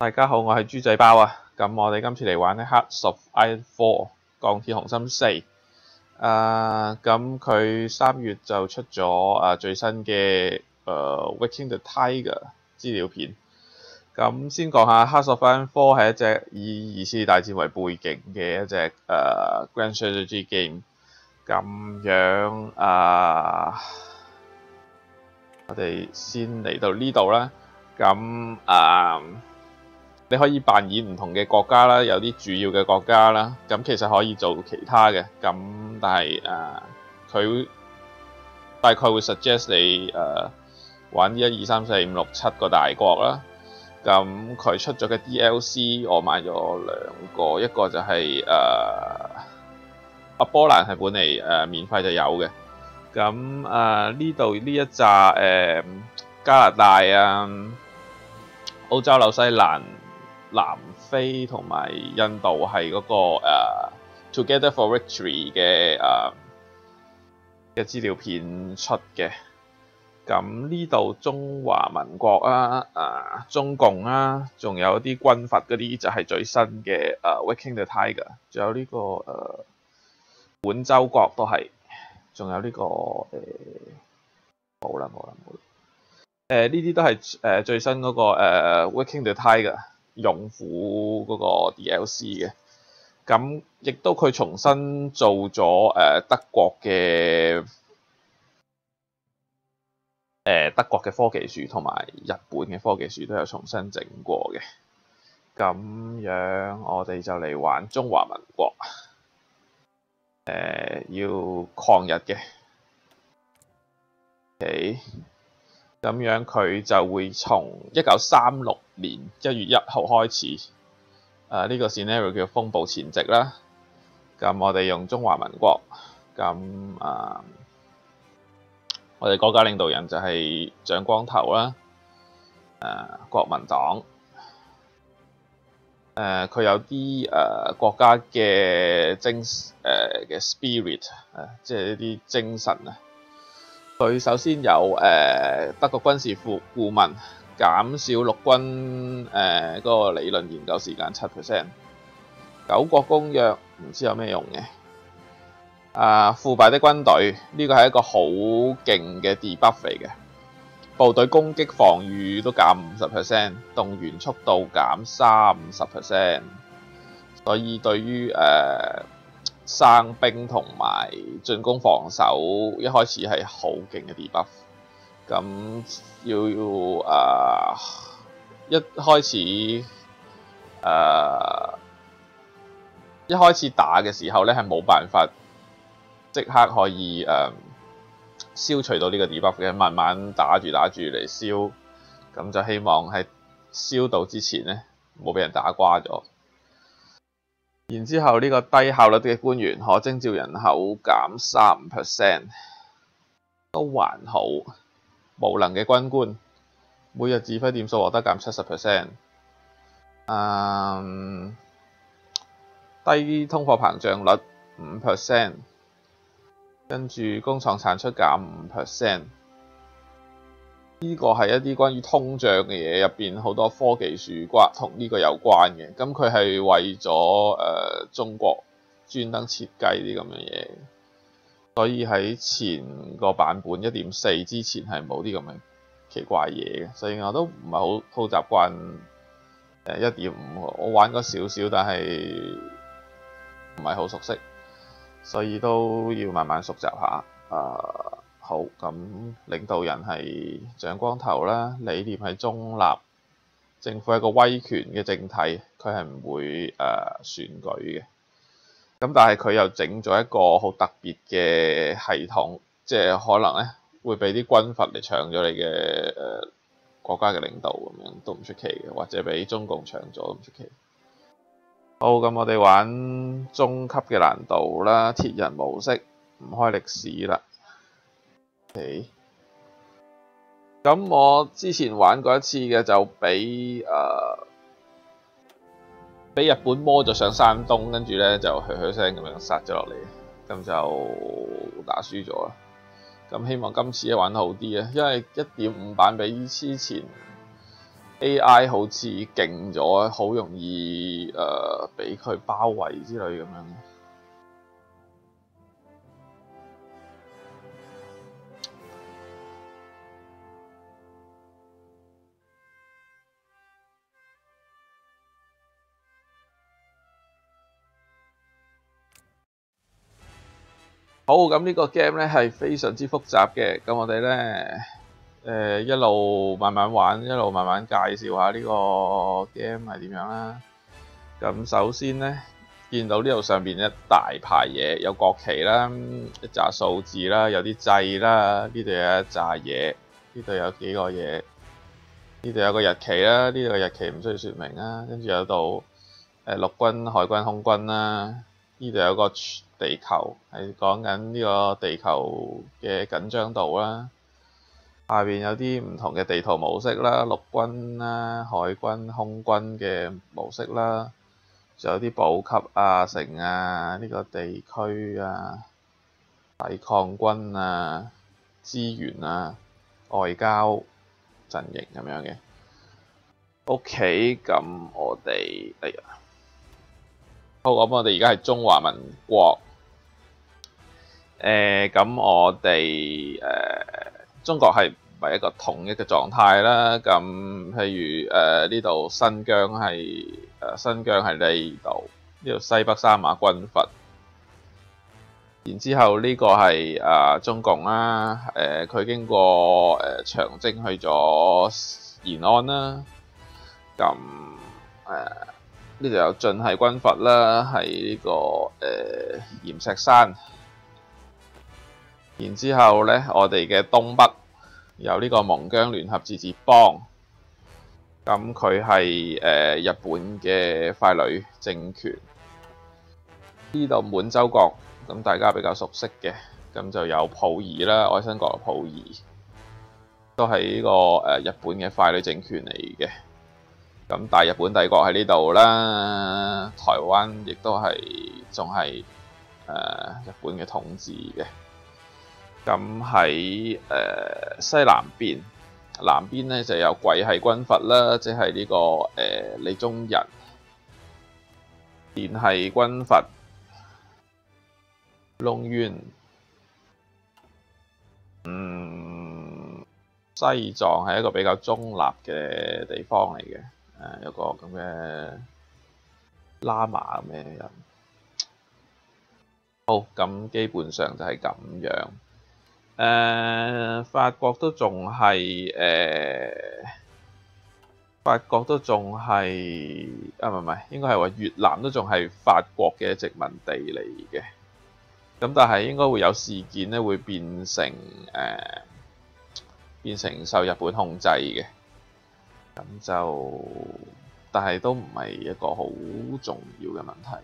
大家好，我係豬仔包啊！咁我哋今次嚟玩呢《Hearts of Iron Four》鋼鐵雄心四。誒、呃，咁佢三月就出咗誒、呃、最新嘅誒《Waking the Tiger》資料片。咁先講下《Hearts of Iron Four》係一隻以二次大戰為背景嘅一隻誒、呃、Grand Strategy Game。咁樣誒、呃，我哋先嚟到呢度啦。咁啊。你可以扮演唔同嘅國家啦，有啲主要嘅國家啦，咁其實可以做其他嘅，咁但係誒佢大概會 suggest 你誒、呃、玩一二三四五六七個大國啦，咁佢出咗嘅 DLC 我買咗兩個，一個就係誒阿波蘭係本嚟誒、呃、免費就有嘅，咁誒呢度呢一紮誒、呃、加拿大啊、澳洲、紐西蘭。南非同埋印度係嗰、那個、uh, Together for Victory 嘅誒嘅資料片出嘅，咁呢度中華民國啊、啊、中共啊，仲有啲軍閥嗰啲就係最新嘅誒、uh, Waking the Tiger，仲有呢、這個誒滿洲國都係，仲有呢、這個誒冇啦冇啦冇啦，誒呢啲都係誒、最新嗰、那個誒、uh, Waking the Tiger。勇虎嗰個 DLC 嘅，咁亦都佢重新做咗誒、德國嘅誒、德國嘅科技樹同埋日本嘅科技樹都有重新整過嘅，咁樣我哋就嚟玩中華民國，誒、要抗日嘅，OK。咁样佢就会从一九三六年一月一号开始，诶、呃、呢、這個 scenario 叫风暴前夕啦。咁我哋用中华民国，咁啊、呃，我哋国家领导人就係蔣光头啦，诶、呃、國民党，诶、呃、佢有啲诶、呃、國家嘅精诶嘅、呃、spirit，誒、呃、即系一啲精神啊。佢首先有誒、呃、德國軍事副顧問減少陸軍誒嗰、呃那個理論研究時間七 percent，九國公約唔知有咩用嘅。啊，腐敗的軍隊呢、這個係一個好勁嘅 debuff 嘅，部隊攻擊防御都減五十 percent，動員速度減三十 percent，所以對於誒。呃生兵同埋進攻防守，一開始係好勁嘅 debuff。咁要誒、呃、一開始誒、呃、一開始打嘅時候咧，係冇辦法即刻可以誒、呃、消除到呢個 debuff 嘅，慢慢打住打住嚟消。咁就希望喺消到之前咧，冇俾人打瓜咗。然之後呢個低效率嘅官員可徵召人口減三 percent，都還好。無能嘅軍官每日指揮點數獲得減七十 percent。嗯，低通貨膨脹率五 percent，跟住工廠產出減五 percent。呢個係一啲關於通脹嘅嘢，入邊好多科技樹瓜同呢個有關嘅。咁佢係為咗誒、呃、中國專登設計啲咁嘅嘢，所以喺前個版本一點四之前係冇啲咁嘅奇怪嘢嘅。所以我都唔係好好習慣一點五，我玩過少少，但係唔係好熟悉，所以都要慢慢熟習下啊。好，咁領導人係蔣光頭啦，理念係中立，政府係個威權嘅政體，佢係唔會誒、呃、選舉嘅。咁但係佢又整咗一個好特別嘅系統，即係可能咧會俾啲軍閥嚟搶咗你嘅誒、國家嘅領導咁樣都唔出奇嘅，或者俾中共搶咗都唔出奇。好，咁我哋玩中級嘅難度啦，鐵人模式，唔開歷史啦。咁、我之前玩過一次嘅就俾诶俾日本摸咗上山東，跟住咧就噓噓聲咁樣殺咗落嚟，咁就打輸咗啦。咁希望今次玩得好啲啊，因為一點五版比之前 AI 好似勁咗，好容易诶俾佢包圍之類咁樣。好，咁呢個 game 咧係非常之複雜嘅，咁我哋咧誒一路慢慢玩，一路慢慢介紹下呢個 game 係點樣啦。咁首先咧，見到呢度上邊一大排嘢，有國旗啦，一扎數字啦，有啲掣啦，呢度有一扎嘢，呢度有幾個嘢，呢度有個日期啦，呢度嘅日期唔需要説明啦，跟住有度誒陸軍、海軍、空軍啦，呢度有個地球係講緊呢個地球嘅緊張度啦，下邊有啲唔同嘅地圖模式啦，陸軍啦、海軍、空軍嘅模式啦，仲有啲補給啊、城啊、呢個地區啊、抵抗軍啊、資源啊、外交陣營咁樣嘅。OK，咁我哋哎呀，好，咁我哋而家系中华民國。誒咁、我哋诶、呃、中国系唔系一个统一嘅状态啦？咁譬如诶呢度新疆系诶、呃、新疆系呢度，呢度西北三马军阀，然之后呢个系啊、呃、中共啦，诶、呃、佢经过诶、呃、長征去咗延安啦，咁誒呢度有晉系軍閥啦，係呢、這個誒閻、呃、錫山。然之後咧，我哋嘅東北有呢個蒙疆聯合自治邦，咁佢係誒日本嘅傀儡政權。呢度滿洲國，咁大家比較熟悉嘅，咁就有溥儀啦，愛新覺羅溥儀，都係呢個誒日本嘅傀儡政權嚟嘅。咁大日本帝國喺呢度啦，台灣亦都係仲係誒日本嘅統治嘅。咁喺誒西南邊，南邊咧就有桂系軍閥啦，即係呢、這個誒、呃、李宗仁，連系軍閥龍淵，嗯，西藏係一個比較中立嘅地方嚟嘅，誒、呃、有個咁嘅喇嘛咁嘅人，好，咁基本上就係咁樣。誒、法國都仲係誒，法國都仲係啊，唔係唔係，應該係話越南都仲係法國嘅殖民地嚟嘅。咁但係應該會有事件咧，會變成誒、呃、變成受日本控制嘅。咁就但係都唔係一個好重要嘅問題。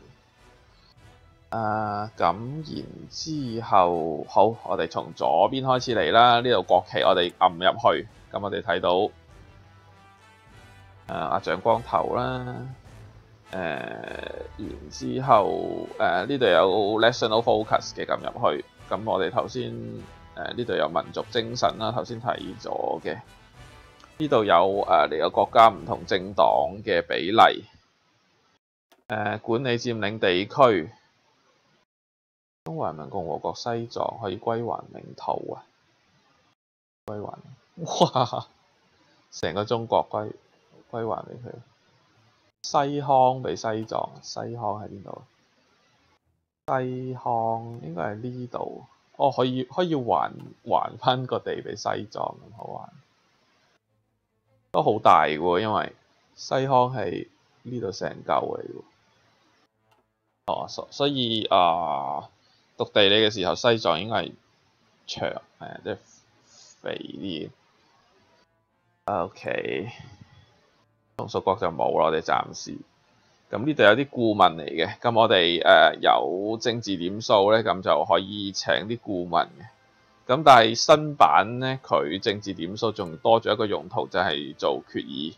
啊咁然之後好，我哋從左邊開始嚟啦。呢度國旗我哋揿入去，咁我哋睇到誒阿蔣光頭啦。誒、uh, 然之後誒呢度有 National Focus 嘅撳入去，咁我哋頭先誒呢度有民族精神啦，頭先睇咗嘅。呢度有誒嚟個國家唔同政黨嘅比例，誒、管理佔領地區。中華人民共和國西藏可以歸還領土啊！歸還，哇！成個中國歸歸還俾佢。西康俾西藏，西康喺邊度？西康應該係呢度。哦，可以可以還還翻個地俾西藏咁好玩，都好大喎，因為西康係呢度成嚿嚟喎。哦，所所以啊。讀地理嘅時候，西藏應該係長，係即係肥啲。O.K. 同屬國就冇啦，我哋暫時。咁呢度有啲顧問嚟嘅，咁我哋誒、有政治點數咧，咁就可以請啲顧問嘅。咁但係新版咧，佢政治點數仲多咗一個用途，就係、做決議。誒、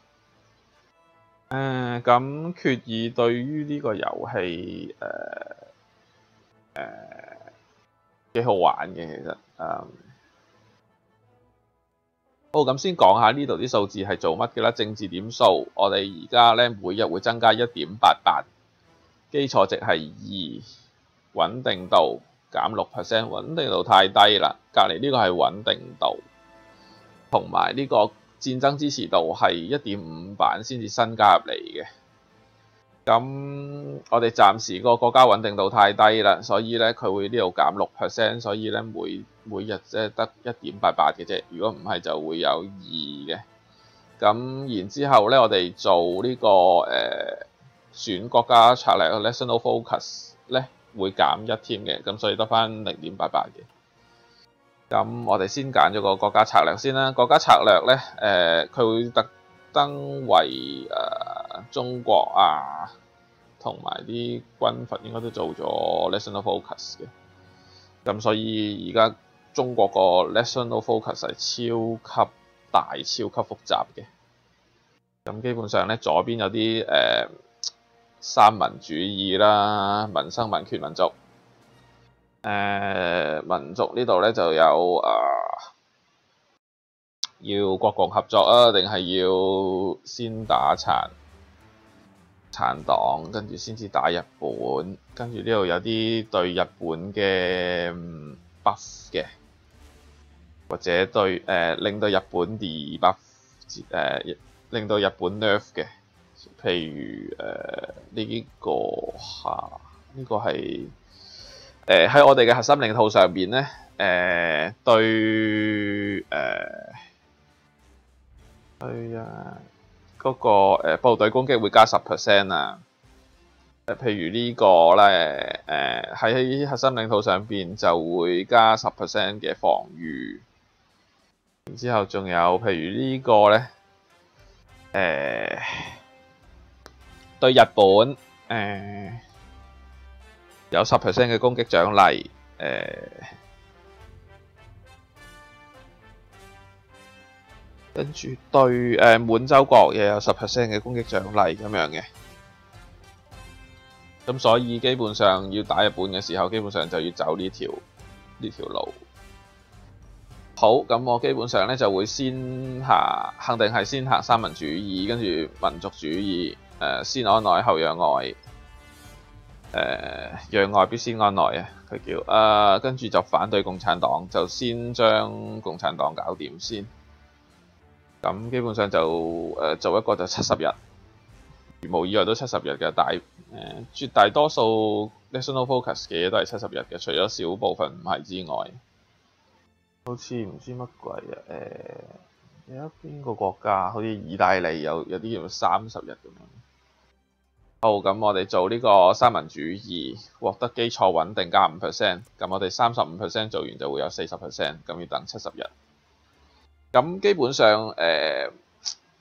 呃，咁決議對於呢個遊戲誒誒。幾好玩嘅其實，誒、嗯，好，咁先講下呢度啲數字係做乜嘅啦？政治點數，我哋而家咧每日會增加一點八八，基礎值係二，穩定度減六 percent，穩定度太低啦。隔離呢個係穩定度，同埋呢個戰爭支持度係一點五版先至新加入嚟嘅。咁我哋暫時個國家穩定度太低啦，所以咧佢會呢度減六 percent，所以咧每每日即係得一點八八嘅啫。如果唔係就會有二嘅。咁然之後咧，我哋做呢、個誒、呃、選國家策略 national focus 咧會減一添嘅，咁所以得返零點八八嘅。咁我哋先揀咗個國家策略先啦。國家策略咧誒，佢、呃、會特登為誒。中國啊，同埋啲軍閥應該都做咗 national focus 嘅，咁所以而家中國個 national focus 係超級大、超級複雜嘅。咁基本上咧，左邊有啲誒、三民主義啦、民生、民權、民族。誒、民族呢度咧就有啊。要國共合作啊，定係要先打殘殘黨，跟住先至打日本，跟住呢度有啲對日本嘅 buff 嘅，或者對誒、令到日本 debuff 誒、令到日本 nerf 嘅，譬如誒呢、呃這個嚇呢、這個係誒喺我哋嘅核心領土上邊咧誒對誒。呃係啊，嗰、那個誒、呃、部隊攻擊會加十 percent 啊。誒、譬如呢個咧，誒、呃、喺核心領土上邊就會加十 percent 嘅防禦。然之後仲有譬如呢個咧，誒、對日本誒、有十 percent 嘅攻擊獎勵，誒、跟住對誒滿洲國又有十 percent 嘅攻擊獎勵咁樣嘅，咁所以基本上要打日本嘅時候，基本上就要走呢條呢條路。好，咁我基本上咧就會先行，肯定係先行三民主義，跟住民族主義，呃、先安內後攘外，誒、呃、攘外必先安內啊，佢叫，誒、跟住就反對共產黨，就先將共產黨搞掂先。咁基本上就誒、做一個就七十日，如無意外都七十日嘅，大誒、呃、絕大多數 national focus 嘅嘢都係七十日嘅，除咗少部分唔係之外，好似唔知乜鬼啊誒、有一邊個國家好似意大利有有啲叫三十日咁樣。好，咁我哋做呢個三民主義，獲得基礎穩定加五 percent，咁我哋三十五 percent 做完就會有四十 percent，咁要等七十日。咁基本上，誒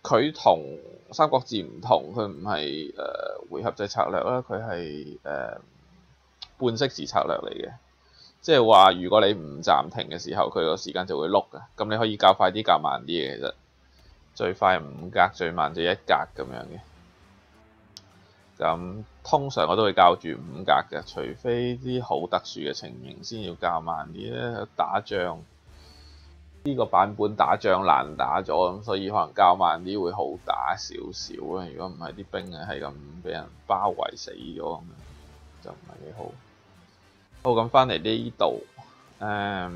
佢同三國志唔同，佢唔係誒回合制策略啦，佢係誒半息時策略嚟嘅。即係話，如果你唔暫停嘅時候，佢個時間就會碌嘅。咁你可以較快啲，較慢啲嘅。其實最快五格，最慢就一格咁樣嘅。咁通常我都會教住五格嘅，除非啲好特殊嘅情形先要教慢啲咧，打仗。呢個版本打仗難打咗，咁所以可能較慢啲會好打少少啊。如果唔係啲兵啊係咁俾人包圍死咗，咁就唔係幾好。好，咁翻嚟呢度，誒、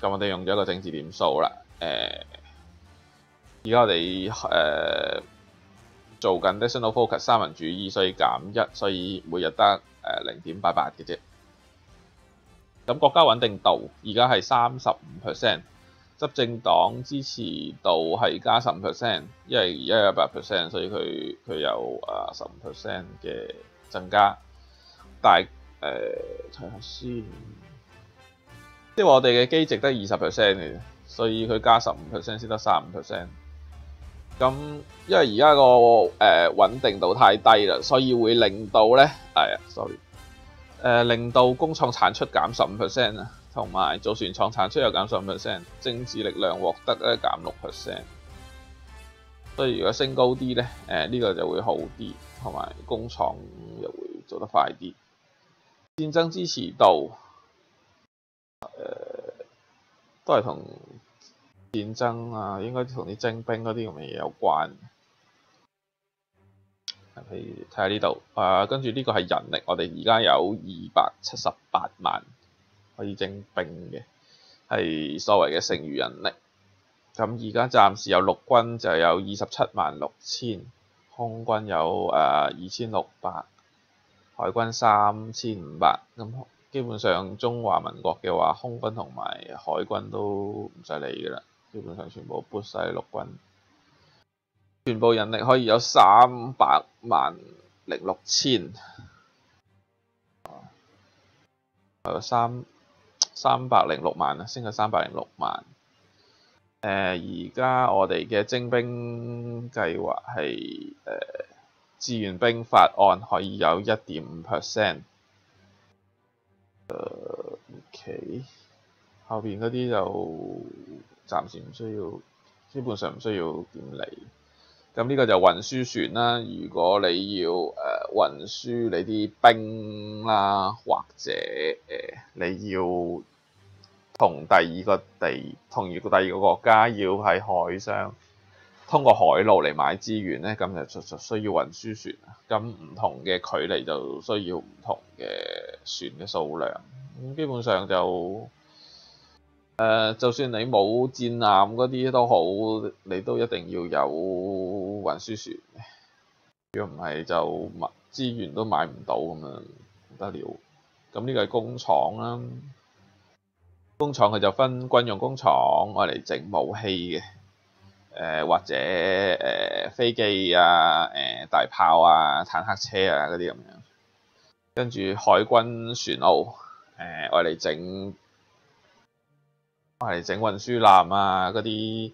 咁我哋用咗一個政治點數啦。誒、而家我哋誒、做緊 national focus 三民主義，所以減一，所以每日得誒零點八八嘅啫。咁國家穩定度而家係三十五 percent。執政黨支持度係加十五 percent，因為而家有一百 percent，所以佢佢有啊十五 percent 嘅增加。但係誒睇下先，即係我哋嘅基值得二十 percent 嘅，所以佢加十五 percent 先得三五 percent。咁因為而家個誒穩定度太低啦，所以會令到咧係啊，sorry，誒、令到工廠產出減十五 percent 啊。同埋造船廠產出又減十五 percent，政治力量獲得咧減六 percent。所以如果升高啲咧，誒、呢、這個就會好啲，同埋工廠又會做得快啲。戰爭支持度誒、都係同戰爭啊，應該同啲征兵嗰啲咁嘅嘢有關。譬如睇下呢度，啊，跟住呢個係人力，我哋而家有二百七十八萬可以征兵嘅，係所謂嘅剩餘人力。咁而家暫時有陸軍就有二十七萬六千，空軍有诶二千六百，海軍三千五百。咁基本上中華民國嘅話，空軍同埋海軍都唔使理噶啦，基本上全部撥晒陸軍。全部人力可以有三百萬零六千，三三百零六萬啊，升咗三百零六萬。誒而家我哋嘅徵兵計劃係誒志願兵法案可以有一點五 percent。誒，OK，後邊嗰啲就暫時唔需要，基本上唔需要點理。咁呢個就運輸船啦。如果你要誒、呃、運輸你啲兵啦，或者誒、你要同第二個地同第二個國家要喺海上通過海路嚟買資源咧，咁就就需要運輸船。咁唔同嘅距離就需要唔同嘅船嘅數量。咁基本上就。誒，uh, 就算你冇戰艦嗰啲都好，你都一定要有運輸船。如果唔係，就物資源都買唔到咁樣，唔得了。咁呢個係工廠啦，工廠佢就分軍用工廠，愛嚟整武器嘅，誒、呃、或者誒、呃、飛機啊、誒、呃、大炮啊、坦克車啊嗰啲咁樣。跟住海軍船澳，誒愛嚟整。係整運輸艦啊，嗰啲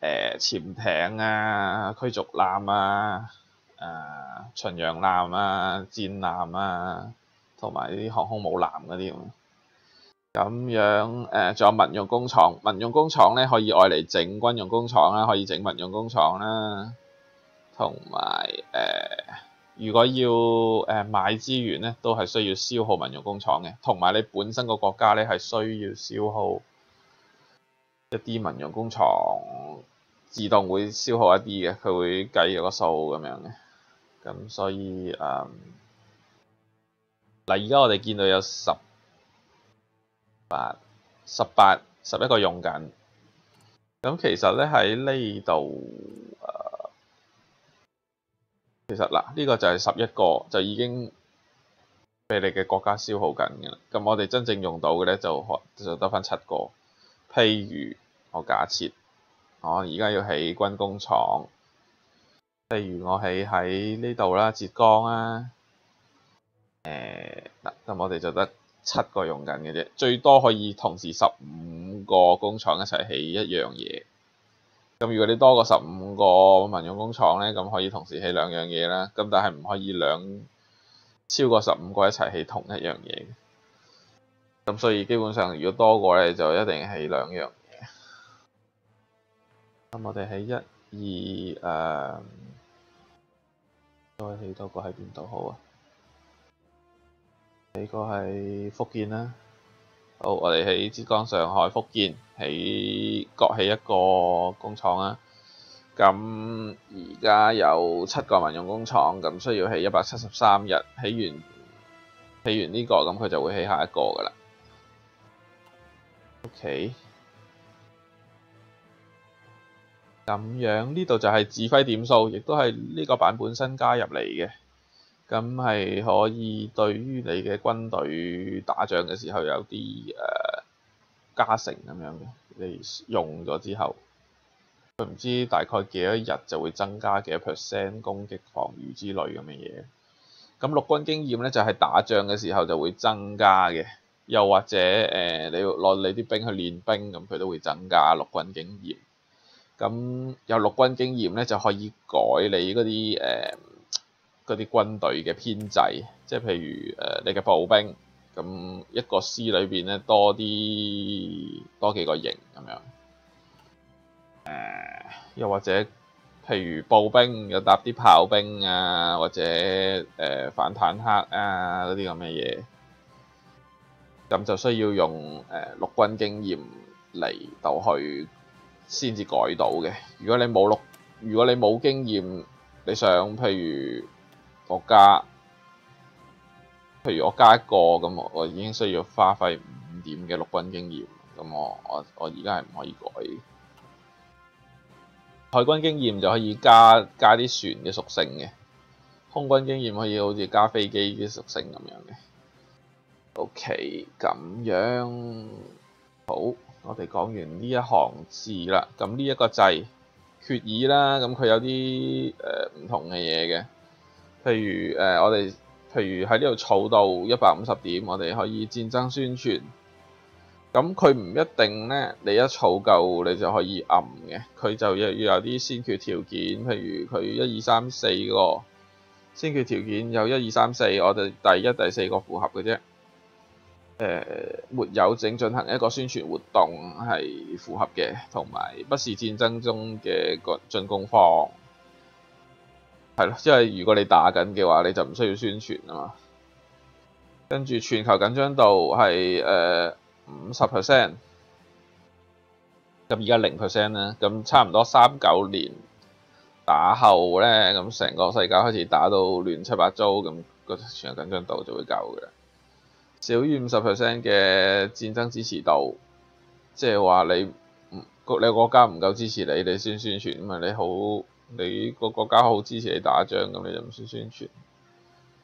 誒潛艇啊、驅逐艦啊、誒、呃、巡洋艦啊、戰艦啊，同埋啲航空母艦嗰啲咁。咁樣誒，仲、有民用工廠，民用工廠咧可以愛嚟整軍用工廠啦，可以整民用工廠啦，同埋誒，如果要誒買資源咧，都係需要消耗民用工廠嘅，同埋你本身個國家咧係需要消耗。一啲民用工廠自動會消耗一啲嘅，佢會計個數咁樣嘅，咁所以誒，嗱而家我哋見到有十八、十八、十一個用緊，咁其實咧喺呢度誒，其實嗱呢、這個就係十一個，就已經俾你嘅國家消耗緊嘅啦。咁我哋真正用到嘅咧就就得返七個。譬如我假設，我而家要起軍工廠，例如我起喺呢度啦，浙江啦，誒嗱，咁我哋就得七個用緊嘅啫，最多可以同時十五個工廠一齊起一樣嘢。咁如果你多過十五個民用工廠咧，咁可以同時起兩樣嘢啦。咁但係唔可以兩超過十五個一齊起同一樣嘢。咁所以基本上，如果多過咧，就一定係兩樣。咁我哋喺一、二、誒，再起多個喺邊度好啊？起個喺福建啦。好，我哋喺浙江、上海、福建起各起一個工廠啊。咁而家有七個民用工廠，咁需要起一百七十三日，起完起完呢個，咁佢就會起下一個㗎喇。O.K. 咁樣呢度就係指揮點數，亦都係呢個版本新加入嚟嘅。咁係可以對於你嘅軍隊打仗嘅時候有啲誒、呃、加成咁樣嘅。你用咗之後，佢唔知大概幾多日就會增加幾多 percent 攻擊防禦之類咁嘅嘢。咁陸軍經驗咧就係、打仗嘅時候就會增加嘅。又或者誒、呃，你攞你啲兵去練兵，咁佢都會增加陸軍經驗。咁有陸軍經驗咧，就可以改你嗰啲誒嗰啲軍隊嘅編制，即係譬如誒、你嘅步兵，咁一個師裏邊咧多啲多幾個營咁樣。誒、又或者譬如步兵又搭啲炮兵啊，或者誒、反坦克啊嗰啲咁嘅嘢。咁就需要用誒陸軍經驗嚟到去先至改到嘅。如果你冇錄，如果你冇經驗，你想譬如我加，譬如我加一個咁，我我已經需要花費五點嘅陸軍經驗，咁我我我而家係唔可以改。海軍經驗就可以加加啲船嘅屬性嘅，空軍經驗可以好似加飛機嘅屬性咁樣嘅。OK，咁樣好，我哋講完呢一行字啦，咁呢一個掣決議啦，咁佢有啲誒唔同嘅嘢嘅，譬如誒、我哋譬如喺呢度儲到一百五十點，我哋可以戰爭宣傳。咁佢唔一定咧，你一儲夠你就可以暗嘅，佢就要要有啲先決條件，譬如佢一二三四個先決條件有一二三四，我哋第一、第四個符合嘅啫。誒、呃，沒有正進行一個宣傳活動係符合嘅，同埋不是戰爭中嘅個進攻方，係咯，因為如果你打緊嘅話，你就唔需要宣傳啊嘛。跟住全球緊張度係誒。五十 percent，咁而家零 percent 啦，咁差唔多三九年打後咧，咁成個世界開始打到亂七八糟，咁個全球緊張度就會夠嘅。少於五十 percent 嘅戰爭支持度，即係話你唔個你個國家唔夠支持你，你先宣傳，咁啊你好，你個國家好支持你打仗，咁你就唔算宣傳。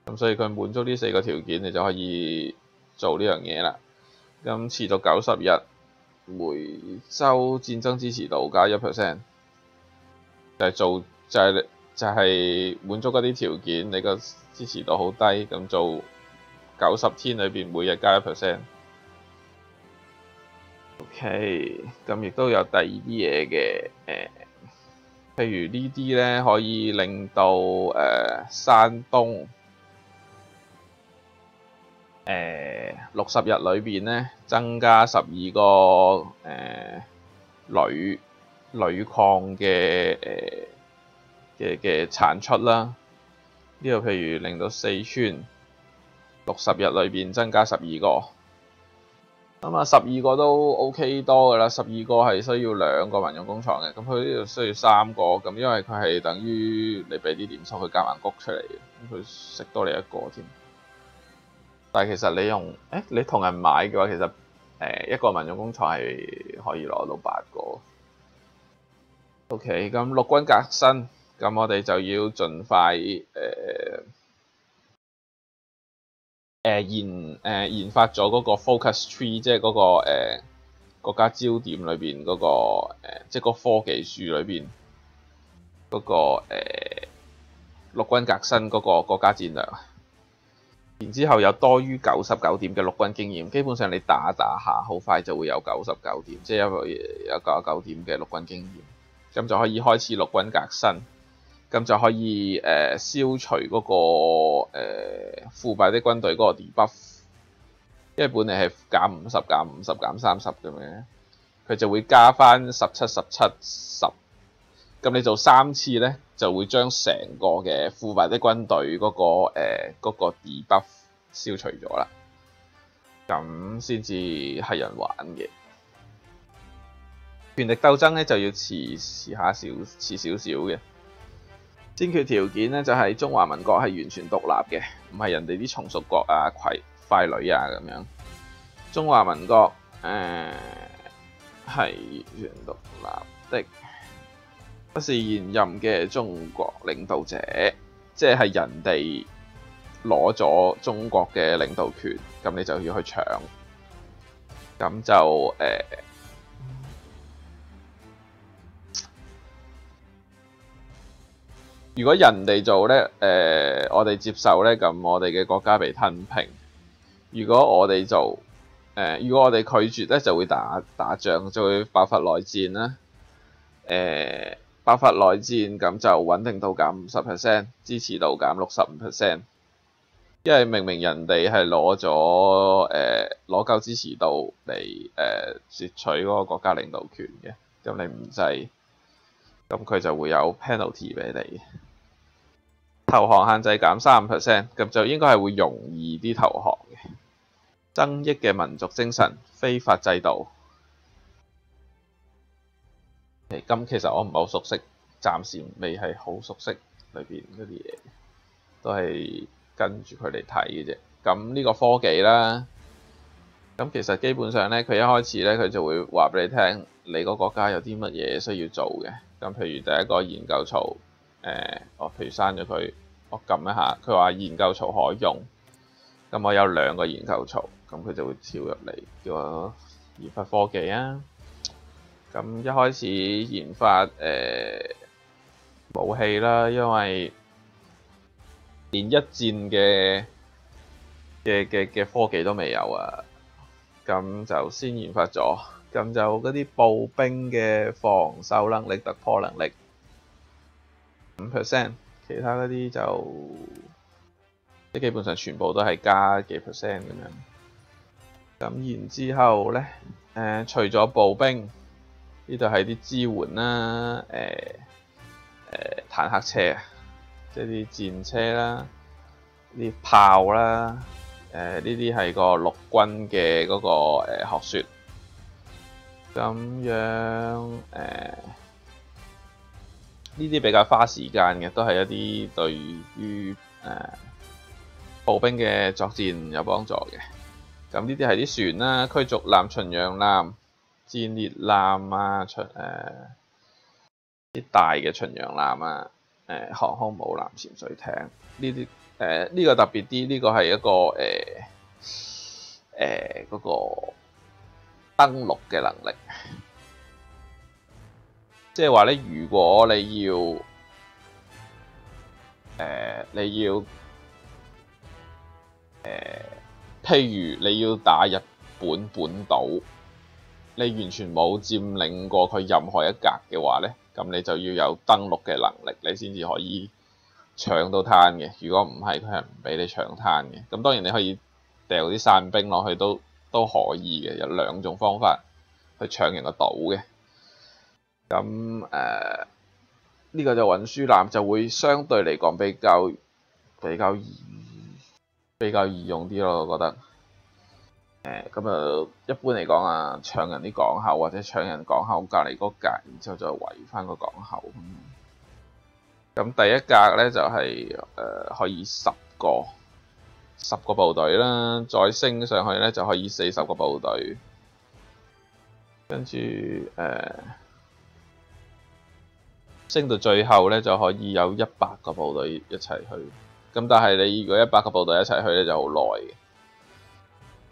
咁所以佢滿足呢四個條件，你就可以做呢樣嘢啦。咁持續九十日，每周戰爭支持度加一 percent，就係做就係、是、就係、是、滿足嗰啲條件，你個支持度好低，咁做九十天裏邊每日加一 percent。OK，咁亦都有第二啲嘢嘅，譬如呢啲咧可以令到誒、山東。誒六十日裏邊咧，增加十二個誒、呃、鋁鋁礦嘅嘅嘅產出啦。呢個譬如令到四川六十日裏邊增加十二個，咁啊十二個都 OK 多㗎啦。十二個係需要兩個民用工廠嘅，咁佢呢度需要三個，咁因為佢係等於你俾啲點數去夾硬谷出嚟，咁佢食多你一個添。但係其實你用，诶、你同人買嘅話，其實誒、呃、一個民用工廠係可以攞到八個。OK，咁陸軍革新，咁我哋就要盡快诶、呃、研誒、呃、研發咗嗰個 focus tree，即係嗰、那個誒、呃、國家焦點裏邊嗰個、呃、即係個科技樹裏邊嗰個誒、呃、陸軍革新嗰個國家戰略。然之後有多於九十九點嘅陸軍經驗，基本上你打打下，好快就會有九十九點，即係有有九十九點嘅陸軍經驗，咁就可以開始陸軍革新，咁就可以誒、消除嗰、那個誒、腐敗的軍隊嗰個 debuff，因為本嚟係減五十、減五十、減三十咁樣，佢就會加翻十七、十七、十，咁你做三次咧。就會將成個嘅腐敗的軍隊嗰、那個誒嗰、個 debuff 消除咗啦，咁先至係人玩嘅。權力鬥爭咧就要遲遲下少遲少少嘅。先決條件咧就係、中華民國係完全獨立嘅，唔係人哋啲從屬國啊、傀傀儡啊咁樣。中華民國誒係、完全獨立的。不是現任嘅中國領導者，即係人哋攞咗中國嘅領導權，咁你就要去搶，咁就誒、如果人哋做咧，誒、我哋接受咧，咁我哋嘅國家被吞平；如果我哋做，誒、如果我哋拒絕咧，就會打打仗，就會爆發內戰啦，誒、爆發內戰，咁就穩定度減五十 percent，支持度減六十五 percent。因為明明人哋係攞咗誒攞夠支持度嚟誒奪取嗰個國家領導權嘅，咁你唔制，咁佢就會有 penalty 俾你。投降限制減三 percent，咁就應該係會容易啲投降嘅。增益嘅民族精神，非法制度。咁其實我唔係好熟悉，暫時未係好熟悉裏邊嗰啲嘢，都係跟住佢嚟睇嘅啫。咁呢個科技啦，咁其實基本上咧，佢一開始咧，佢就會話俾你聽，你個國家有啲乜嘢需要做嘅。咁譬如第一個研究槽，誒、我譬如刪咗佢，我撳一下，佢話研究槽可用。咁我有兩個研究槽，咁佢就會跳入嚟叫我研發科技啊。咁一開始研發誒、武器啦，因為連一戰嘅嘅嘅嘅科技都未有啊，咁就先研發咗，咁就嗰啲步兵嘅防守能力、突破能力五 percent，其他嗰啲就即基本上全部都係加幾 percent 咁樣。咁然之後咧，誒、除咗步兵，呢度係啲支援啦，誒、呃、誒、呃、坦克車啊，即係啲戰車啦，啲炮啦。誒呢啲係個陸軍嘅嗰、那個誒、學説，咁樣誒呢啲比較花時間嘅，都係一啲對於誒、呃、步兵嘅作戰有幫助嘅。咁呢啲係啲船啦，驅逐艦、巡洋艦、戰列艦啊，巡诶啲大嘅巡洋艦啊，诶、航空母艦、潛水艇呢啲。诶呢、个特別啲，呢、這個係一個誒誒嗰個登陸嘅能力，即係話咧，如果你要誒、呃、你要、譬如你要打日本本島，你完全冇佔領過佢任何一格嘅話咧，咁你就要有登陸嘅能力，你先至可以。搶到灘嘅，如果唔係，佢係唔俾你搶灘嘅。咁當然你可以掉啲散兵落去都都可以嘅，有兩種方法去搶人個島嘅。咁誒呢個就運輸艦就會相對嚟講比較比較易比較易用啲咯，我覺得。誒咁啊，一般嚟講啊，搶人啲港口或者搶人港口隔離嗰格，然之後再圍翻個港口。咁第一格咧就係、是、誒、可以十個十個部隊啦，再升上去咧就可以四十個部隊，跟住誒、升到最後咧就可以有一百個部隊一齊去。咁但係你如果一百個部隊一齊去咧就好耐嘅。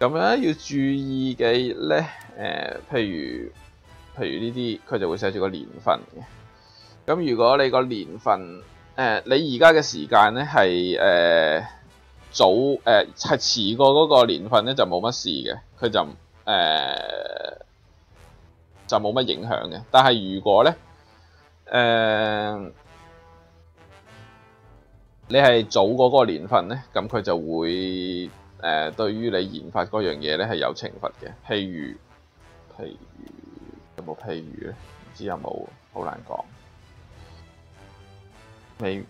咁咧要注意嘅咧誒，譬如譬如呢啲佢就會寫住個年份嘅。咁如果你個年份，誒、你而家嘅時間咧係誒早誒係遲過嗰個年份咧就冇乜事嘅，佢就誒、就冇乜影響嘅。但係如果咧誒、你係早過嗰個年份咧，咁佢就會誒、呃、對於你研發嗰樣嘢咧係有懲罰嘅。譬如譬如有冇譬如咧？唔知有冇，好難講。美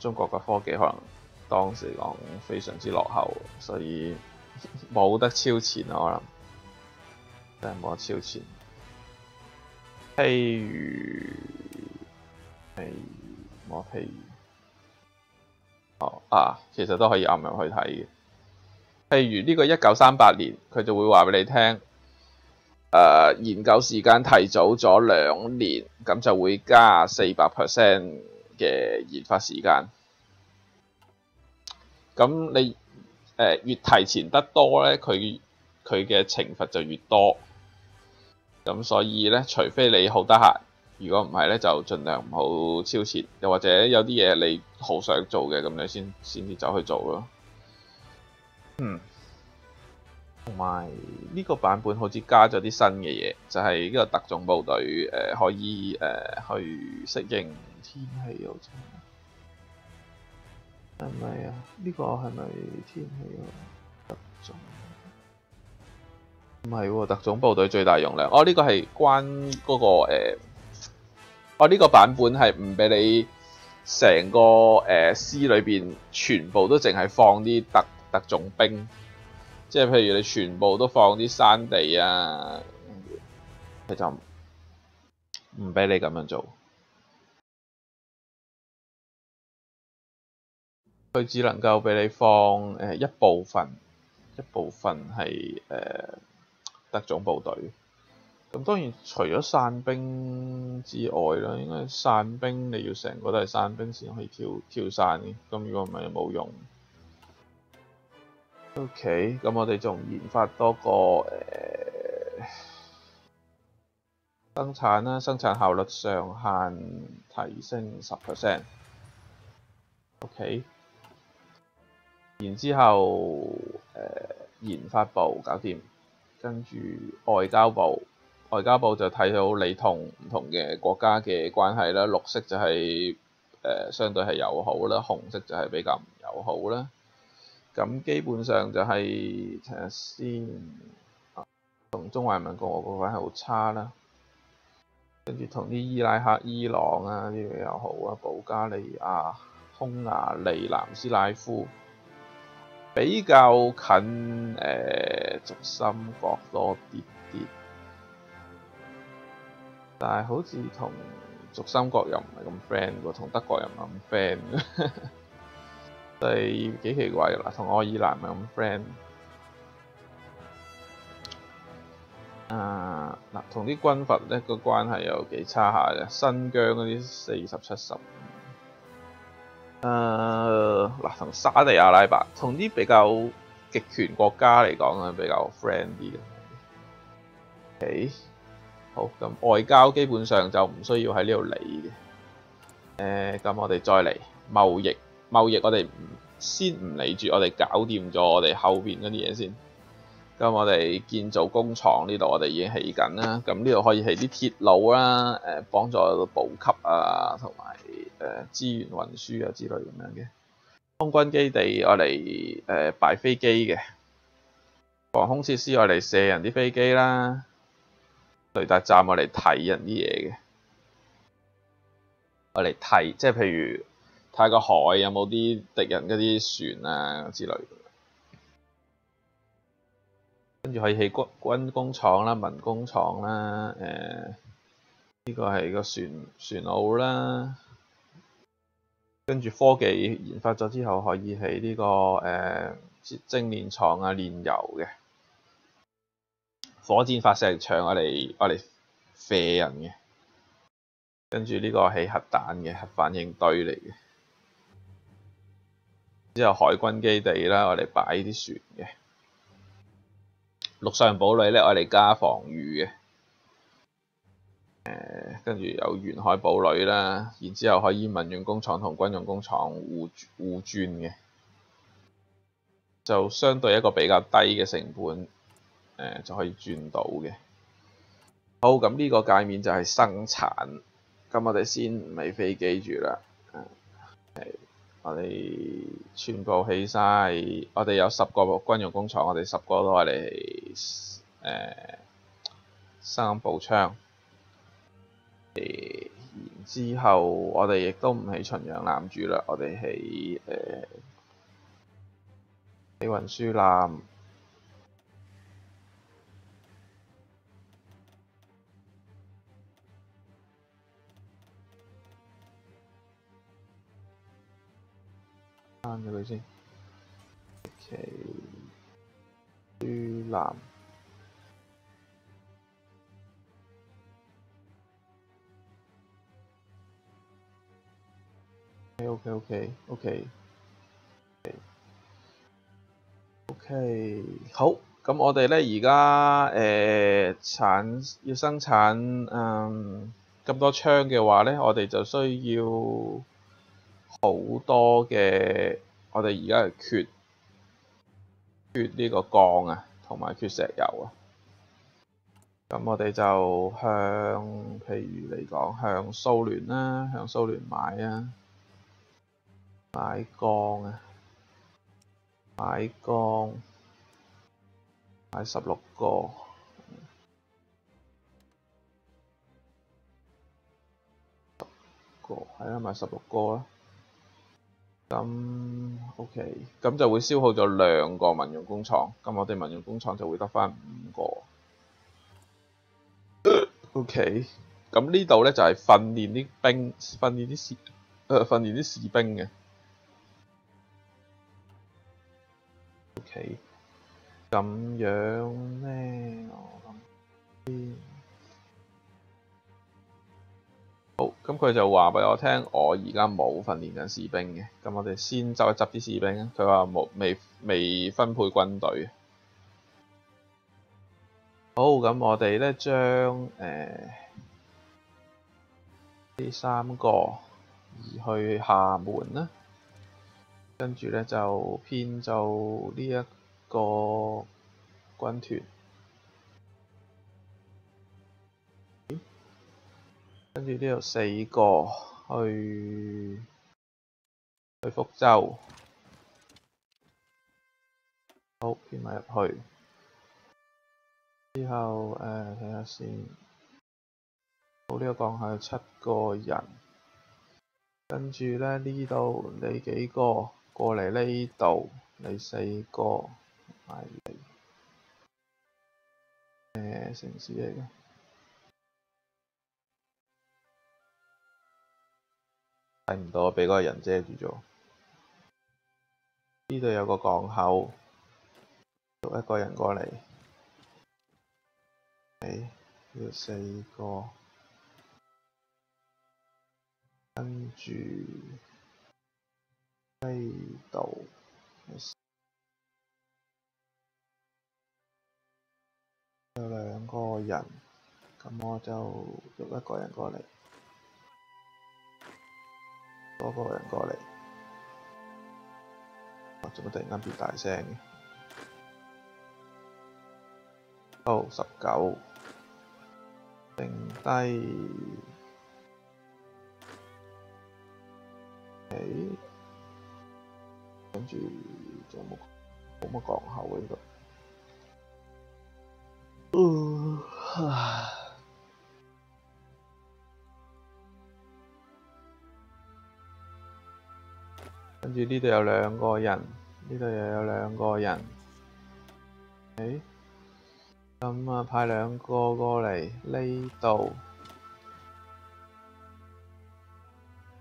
中國嘅科技可能當時講非常之落後，所以冇得超前可能真係冇得超前。譬如譬如冇譬如哦啊，其實都可以暗入去睇嘅。譬如呢個一九三八年，佢就會話俾你聽，誒、研究時間提早咗兩年，咁就會加四百 percent。嘅研發時間，咁你誒、越提前得多咧，佢佢嘅懲罰就越多。咁所以咧，除非你好得閒，如果唔係咧，就盡量唔好超前。又或者有啲嘢你好想做嘅，咁你先先至走去做咯。嗯，同埋呢個版本好似加咗啲新嘅嘢，就係、呢個特種部隊誒、可以誒、去適應。天氣好似係咪啊？呢個係咪天氣啊？特種唔係喎，特種部隊最大容量。哦，呢個係關嗰個誒。哦，呢個版本係唔俾你成個誒 C 裏邊全部都淨係放啲特特種兵，即係譬如你全部都放啲山地啊，佢就。唔俾你咁樣做。佢只能夠俾你放誒、呃、一部分，一部分係誒、呃、特種部隊。咁當然除咗散兵之外啦，應該散兵你要成個都係散兵先可以跳跳傘嘅。咁如果唔係冇用。OK，咁我哋仲研發多個誒、呃、生產啦，生產效率上限提升十 percent。OK。然之後，誒、呃、研發部搞掂，跟住外交部，外交部就睇到你同唔同嘅國家嘅關係啦。綠色就係、是、誒、呃、相對係友好啦，紅色就係比較唔友好啦。咁基本上就係睇下先，同中華人民共和國關係好差啦。跟住同啲伊拉克、伊朗啊呢啲又好啊，保加利亞、匈牙利、南斯拉夫。比較近誒、呃、心國多啲啲，但係好似同軸心國又唔係咁 friend 喎，同德國又唔係咁 friend，所以幾奇怪㗎啦，同愛爾蘭唔係咁 friend。啊嗱，同啲軍閥咧個關係又幾差下嘅，新疆嗰啲四十七十。誒嗱，同、沙地阿拉伯同啲比較極權國家嚟講咧，比較 friend 啲嘅。OK，好，咁外交基本上就唔需要喺呢度理嘅。誒、呃，咁我哋再嚟貿易，貿易我哋先唔理住，我哋搞掂咗我哋後面嗰啲嘢先。咁我哋建造工廠呢度，我哋已經起緊啦。咁呢度可以起啲鐵路啦，誒、呃，幫助補給啊，同埋誒資源運輸啊之類咁樣嘅。空軍基地我嚟誒擺飛機嘅，防空設施我嚟射人啲飛機啦，雷達站我嚟睇人啲嘢嘅，我嚟睇，即係譬如睇個海有冇啲敵人嗰啲船啊之類。跟住可以起軍軍工廠啦、民工廠啦，誒、呢、個係個船船塢啦。跟住科技研發咗之後，可以起呢、個誒、精煉廠啊、煉油嘅火箭發射場，我哋我哋射人嘅。跟住呢個起核彈嘅核反應堆嚟嘅。之後海軍基地啦，我哋擺啲船嘅。陸上堡壘咧，我哋加防禦嘅，跟住有沿海堡壘啦，然之後可以民用工廠同軍用工廠互互轉嘅，就相對一個比較低嘅成本，誒就可以轉到嘅。好，咁呢個界面就係生產，咁我哋先唔係飛機住啦，係。我哋全部起晒，我哋有十個軍用工廠，我哋十個都係嚟誒生步槍。然之後我哋亦都唔起巡洋艦住啦，我哋起誒起運輸艦。翻咗佢先，OK，輸藍，OK，OK，OK，OK，好，咁我哋咧而家誒產要生產嗯咁多槍嘅話咧，我哋就需要。好多嘅，我哋而家係缺缺呢個鋼啊，同埋缺石油啊。咁我哋就向，譬如嚟講，向蘇聯啦，向蘇聯買啊，買鋼啊，買鋼，買十六個，十個係啊，買十六個啦。咁 OK，咁就會消耗咗兩個民用工廠，咁我哋民用工廠就會得返五個。OK，咁呢度咧就係、是、訓練啲兵，訓練啲士，誒、呃、訓練啲士兵嘅。OK，咁樣咧，我諗好，咁佢就話俾我聽，我而家冇訓練緊士兵嘅。咁我哋先執一執啲士兵。佢話冇未未分配軍隊。好，咁我哋咧將誒呢三個移去廈門啦，跟住咧就編做呢一個軍團，跟住呢度四個去去福州，好編埋入去。之後誒睇下先，好，呢個講下七個人，跟住咧呢度你幾個過嚟呢度，你四個埋嚟。誒城市嚟嘅，睇唔到，俾嗰個人遮住咗。呢度有個港口，捉一個人過嚟。誒，要四個，跟住呢度。有兩個人，咁我就喐一個人過嚟，多個人過嚟，我做乜突然間變大聲嘅？好，十九。剩低，誒，跟住仲冇冇乜港口喎？呢度，跟住呢度有兩個人，呢度又有兩個人，誒。咁啊，派兩個過嚟呢度，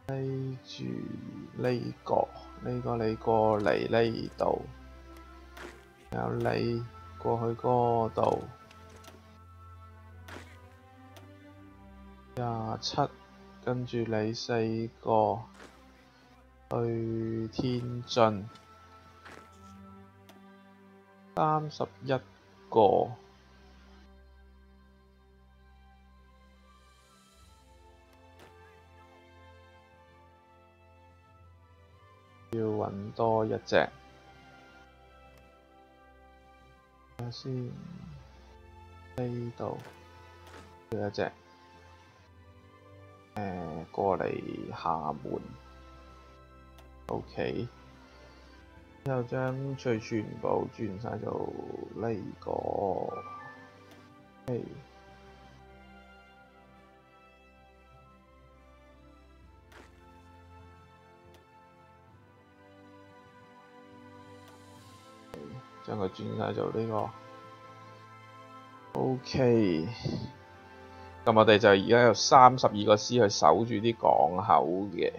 呢住呢個，呢個你過嚟呢度，然後你過去嗰度，廿七，跟住你四個去天津，三十一个。要揾多一隻，睇下先。呢度。有一隻，誒、呃、過嚟厦门。，OK。之後將佢全部轉晒做呢、這個，誒。將佢轉晒做呢個，OK。咁我哋就而家有三十二個師去守住啲港口嘅，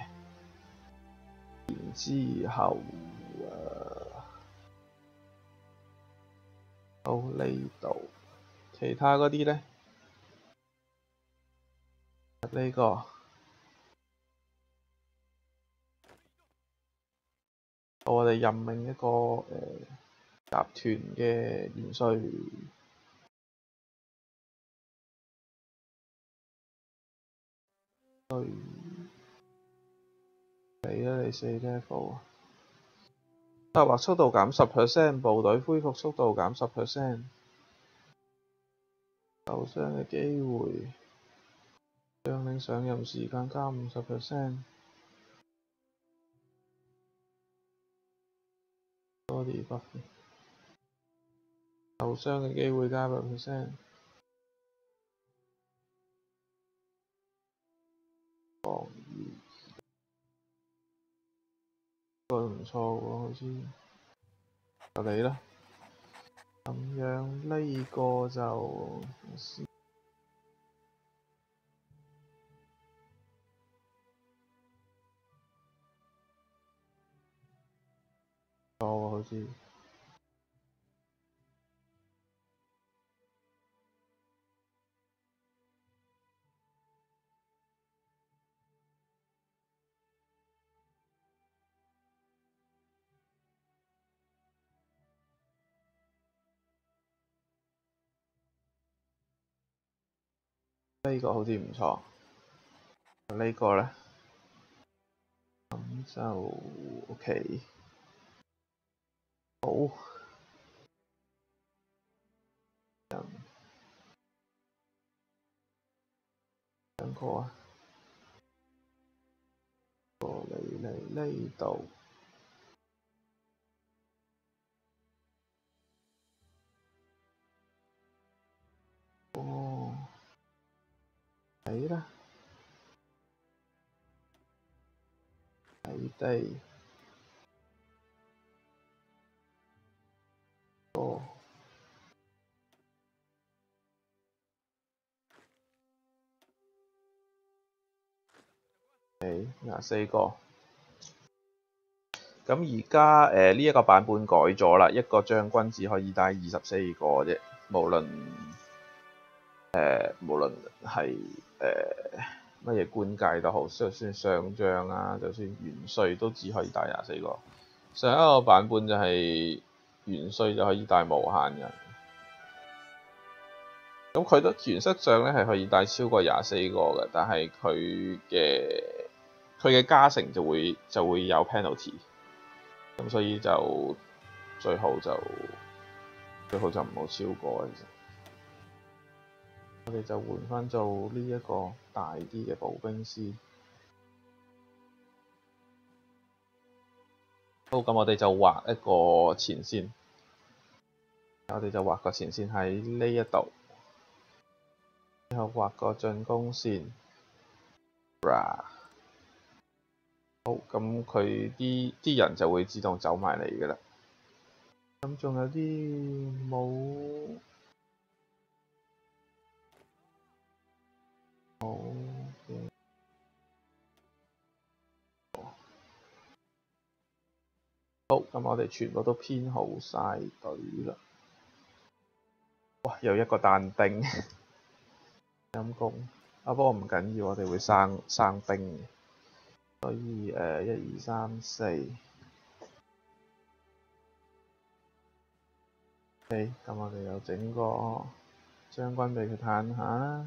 然之後啊，到呢度，其他嗰啲咧，呢個，我哋任命一個誒。集團嘅元帥，對，你啊，你四 level 啊，策劃速度減十 percent，部隊恢復速度減十 percent，受傷嘅機會，將領上任時間加五十 percent。多啲不。受傷嘅機會加百 percent，个唔错喎，好似就你啦。咁样呢个就错，好似。呢個好似唔錯，這個、呢？個咧咁就 OK，好，兩個啊，過嚟嚟呢度，哦。睇啦，睇低，哦，誒廿四個，咁而家誒呢一個版本改咗啦，一個將軍只可以帶二十四個啫，無論。誒、呃，無論係乜嘢官界都好，就算上將啊，就算元帥都只可以帶廿四個。上一個版本就係元帥就可以帶無限人，咁佢都原則上咧係可以帶超過廿四個嘅，但係佢嘅佢嘅加成就會就會有 penalty，咁所以就最好就最好就唔好超過。我哋就換翻做呢一個大啲嘅步兵師。好，咁我哋就畫一個前線。我哋就畫個前線喺呢一度，然後畫個進攻線。好，咁佢啲啲人就會自動走埋嚟㗎喇。咁仲有啲冇。好，咁我哋全部都編好晒隊啦。哇，又一個但丁，陰功。啊，不過唔緊要，我哋會生生兵嘅。所以誒，一二三四，OK，咁我哋又整個將軍俾佢嘆下啦。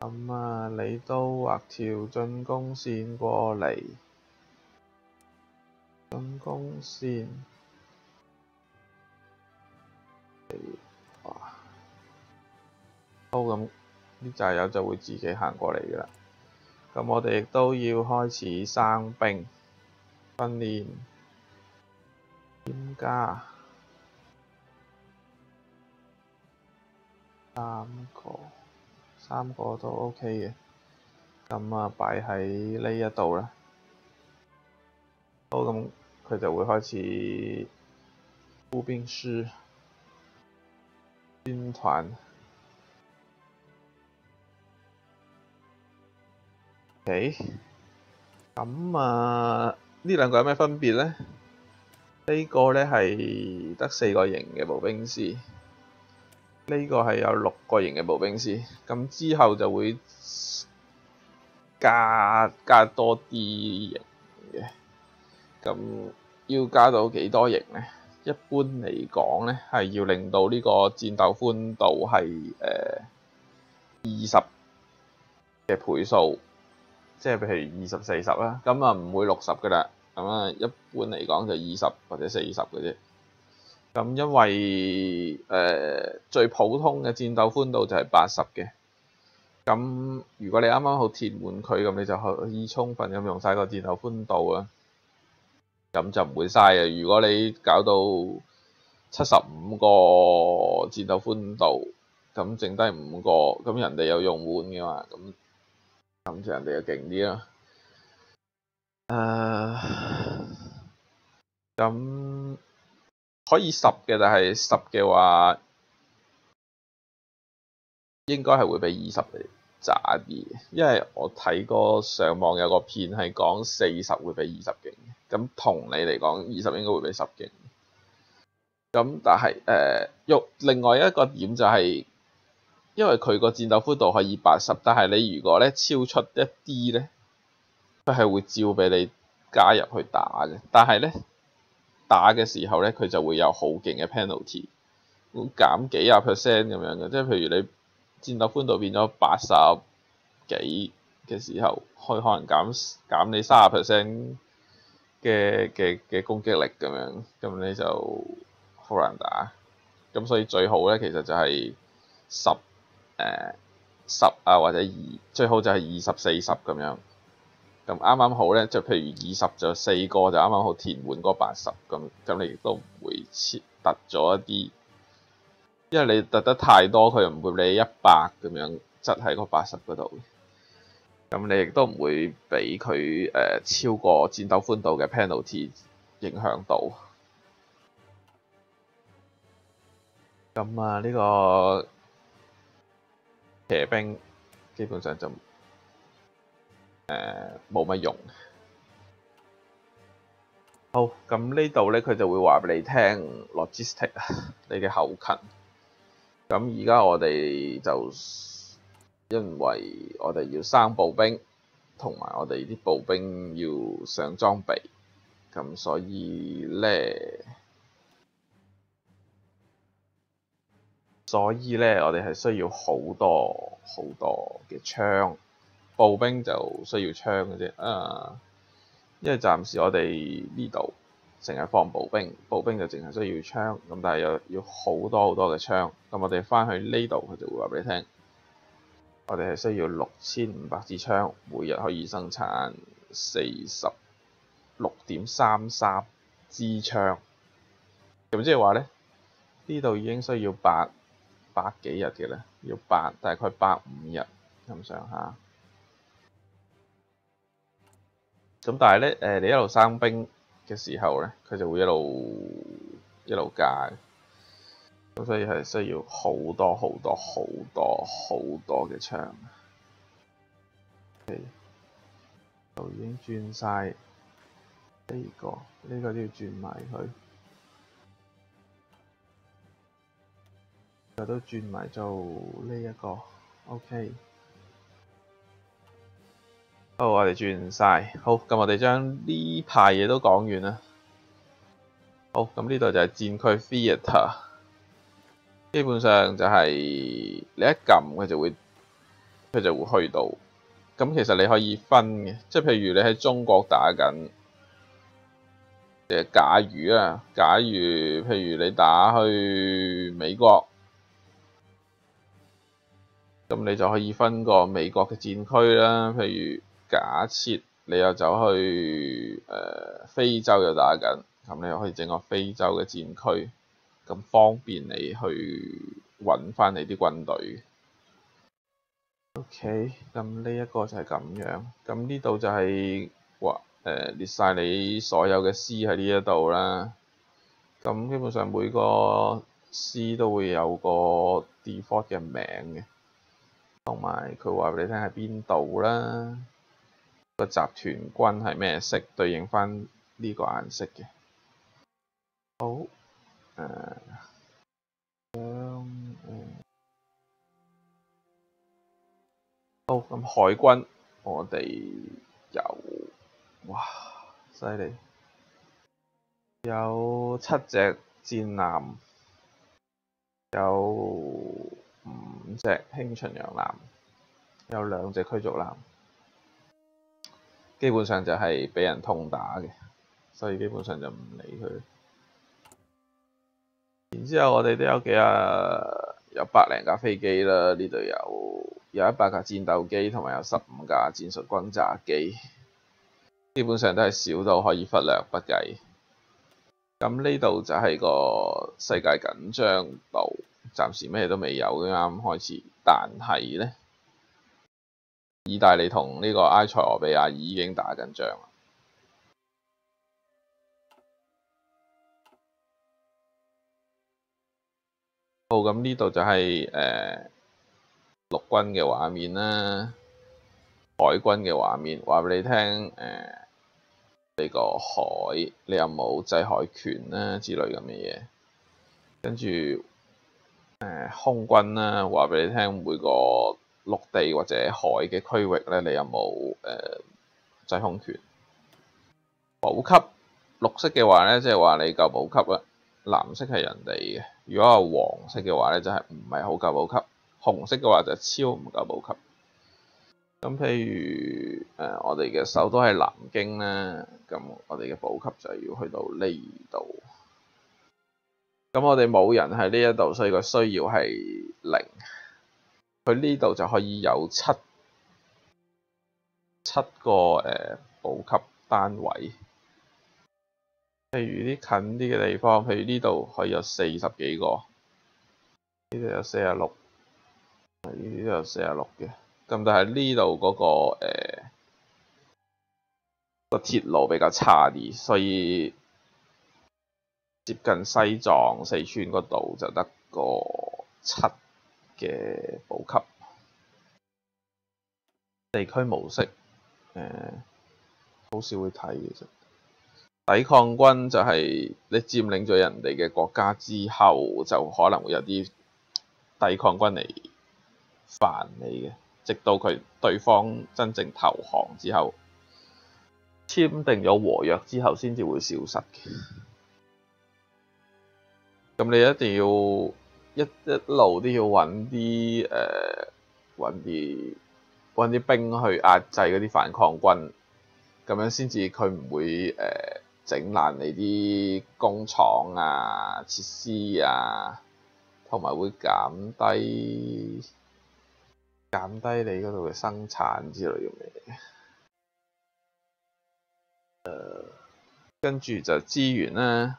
咁啊，你都畫條進攻線過嚟，進攻線，哇，好，咁啲寨友就會自己行過嚟㗎啦。咁我哋亦都要開始生兵訓練，添加三個。三個都 OK 嘅，咁啊擺喺呢一度啦。好，咁佢就會開始步兵師軍團。OK，咁啊呢兩個有咩分別咧？呢、呢個咧係得四個型嘅步兵師。呢個係有六個型嘅步兵師，咁之後就會加加多啲型嘅，咁要加到幾多型咧？一般嚟講咧，係要令到呢個戰鬥寬度係誒二十嘅倍數，即係譬如二十四十啦，咁啊唔會六十噶啦，咁啊一般嚟講就二十或者四十嘅啫。咁因為誒、最普通嘅戰鬥寬度就係八十嘅，咁如果你啱啱好填滿佢，咁你就可以充分咁用晒個戰鬥寬度啊。咁就唔會嘥啊！如果你搞到七十五個戰鬥寬度，咁剩低五個，咁人哋有用滿嘅嘛？咁咁就人哋就勁啲啦。誒，咁可以十嘅，但係十嘅話，應該係會比二十嚟渣啲，因為我睇過上網有個片係講四十會比二十勁。咁同你嚟講，二十應該會比十勁。咁但係誒，用、呃、另外一個點就係、因為佢個戰鬥寬度可以八十，但係你如果咧超出一啲咧，佢係會照俾你加入去打嘅。但係咧打嘅時候咧，佢就會有好勁嘅 penalty，減幾廿 percent 咁樣嘅。即係譬如你戰鬥寬度變咗八十幾嘅時候，佢可能減減你三十 percent。嘅嘅嘅攻擊力咁樣，咁你就好難打。咁所以最好咧，其實就係十誒十啊，或者二，最好就係二十四十咁樣。咁啱啱好咧，就譬如二十就四個，就啱啱好填滿嗰八十咁。咁你亦都唔會切突咗一啲，因為你突得太多，佢又唔會你一百咁樣擠喺個八十嗰度。咁你亦都唔會俾佢誒超過戰鬥寬度嘅 penalty 影響到。咁啊，呢、這個騎兵基本上就冇乜用。好，咁呢度咧佢就會話俾你聽 logistic，你嘅後勤。咁而家我哋就。因為我哋要生步兵，同埋我哋啲步兵要上裝備，咁所以咧，所以咧，我哋係需要好多好多嘅槍，步兵就需要槍嘅啫。啊，因為暫時我哋呢度成日放步兵，步兵就淨係需要槍，咁但係又要好多好多嘅槍，咁我哋翻去呢度佢就會話俾你聽。我哋係需要六千五百支槍，每日可以生產四十六點三三支槍。咁即係話咧，呢度已經需要八百幾日嘅啦，要八大概八五日咁上下。咁但係咧，誒你一路生兵嘅時候咧，佢就會一路一路加。咁所以係需要好多好多好多好多嘅槍，就已經轉晒呢個，呢個都要轉埋佢，又都轉埋做呢一個，OK。好，我哋轉晒，好，咁我哋將呢排嘢都講完啦。好，咁呢度就係戰區 Theatre。基本上就係你一撳佢就會佢就會去到，咁其實你可以分嘅，即係譬如你喺中國打緊，誒假如啊，假如譬如你打去美國，咁你就可以分個美國嘅戰區啦。譬如假設你又走去誒、非洲又打緊，咁你又可以整個非洲嘅戰區。咁方便你去揾翻你啲軍隊。OK，咁呢一個就係咁樣。咁呢度就係話誒列晒你所有嘅師喺呢一度啦。咁基本上每個師都會有個 default 嘅名嘅，同埋佢話俾你聽喺邊度啦。個集團軍係咩色，對應翻呢個顏色嘅。好。誒，好咁海軍，我哋有哇，犀利，有七隻戰艦，有五隻輕巡洋艦，有兩隻驅逐艦，基本上就係畀人痛打嘅，所以基本上就唔理佢。然之後，我哋都有幾啊，有百零架飛機啦。呢度有有一百架戰鬥機同埋有十五架戰術轟炸機，基本上都係少到可以忽略不計。咁呢度就係個世界緊張度，暫時咩都未有，啱啱開始。但係呢，意大利同呢個埃塞俄比亞已經打緊仗啦。好，咁呢度就係、是、誒、呃、陸軍嘅畫面啦，海軍嘅畫面，話俾你聽誒。呃呢個海，你有冇制海權咧之類咁嘅嘢？跟住誒空軍啦，話俾你聽每個陸地或者海嘅區域咧，你有冇誒、制空權？補給綠色嘅話咧，即係話你夠補給啦。藍色係人哋嘅，如果係黃色嘅話咧，就係唔係好夠補給。紅色嘅話就超唔夠補給。咁譬如誒、我哋嘅首都係南京啦，咁我哋嘅補給就要去到呢度。咁我哋冇人喺呢一度，所以個需要係零。佢呢度就可以有七七個誒補給單位。譬如啲近啲嘅地方，譬如呢度可以有四十幾個，呢度有四十六，呢度有四十六嘅。咁但係呢度嗰個誒、呃個鐵路比較差啲，所以接近西藏、四川嗰度就得個七嘅補給地區模式，誒、好少會睇嘅啫。抵抗軍就係你佔領咗人哋嘅國家之後，就可能會有啲抵抗軍嚟煩你嘅。直到佢對方真正投降之後，簽訂咗和約之後，先至會消失嘅。咁你一定要一一路都要揾啲誒揾啲揾啲兵去壓制嗰啲反抗軍，咁樣先至佢唔會誒整爛你啲工廠啊、設施啊，同埋會減低。減低你嗰度嘅生產之類嘅嘢，誒，跟住就資源啦，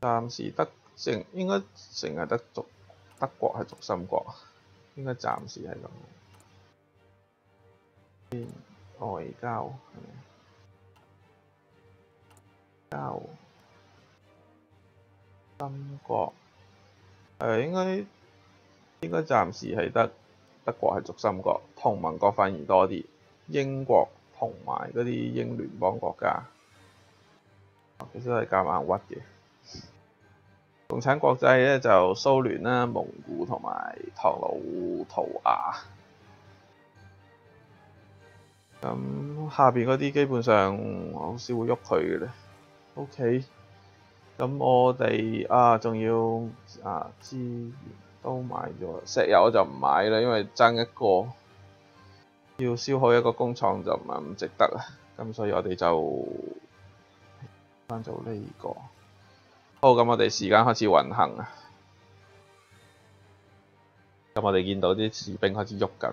暫時得淨應該淨係得族德國係軸心國，應該暫時係咁。外交交心國，誒應該應該暫時係得德國係軸心國，同盟國反而多啲，英國。同埋嗰啲英聯邦國家，其實都係夾硬屈嘅。共產國際咧就蘇聯啦、蒙古同埋唐努圖亞。咁下邊嗰啲基本上好少會喐佢嘅咧。OK，咁我哋啊仲要啊資源都買咗，石油就唔買啦，因為爭一個。要消耗一個工廠就唔係咁值得啦，咁所以我哋就翻做呢個。好，咁我哋時間開始運行啊。咁我哋見到啲士兵開始喐緊，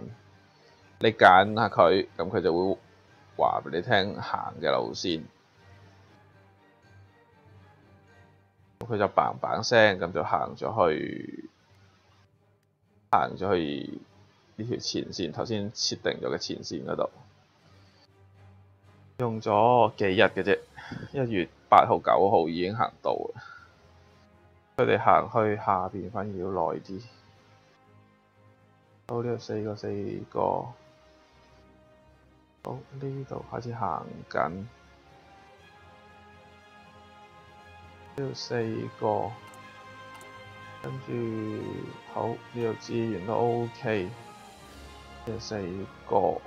你揀下佢，咁佢就會話俾你聽行嘅路線。佢就砰砰聲咁就行咗去，行咗去。呢條前線，頭先設定咗嘅前線嗰度，用咗幾日嘅啫，一月八號、九號已經行到啦。佢哋行去下边反而要耐啲。好，呢度四個四個，好，呢度開始行緊，呢度四個。跟住好，呢度資源都 OK，呢度四個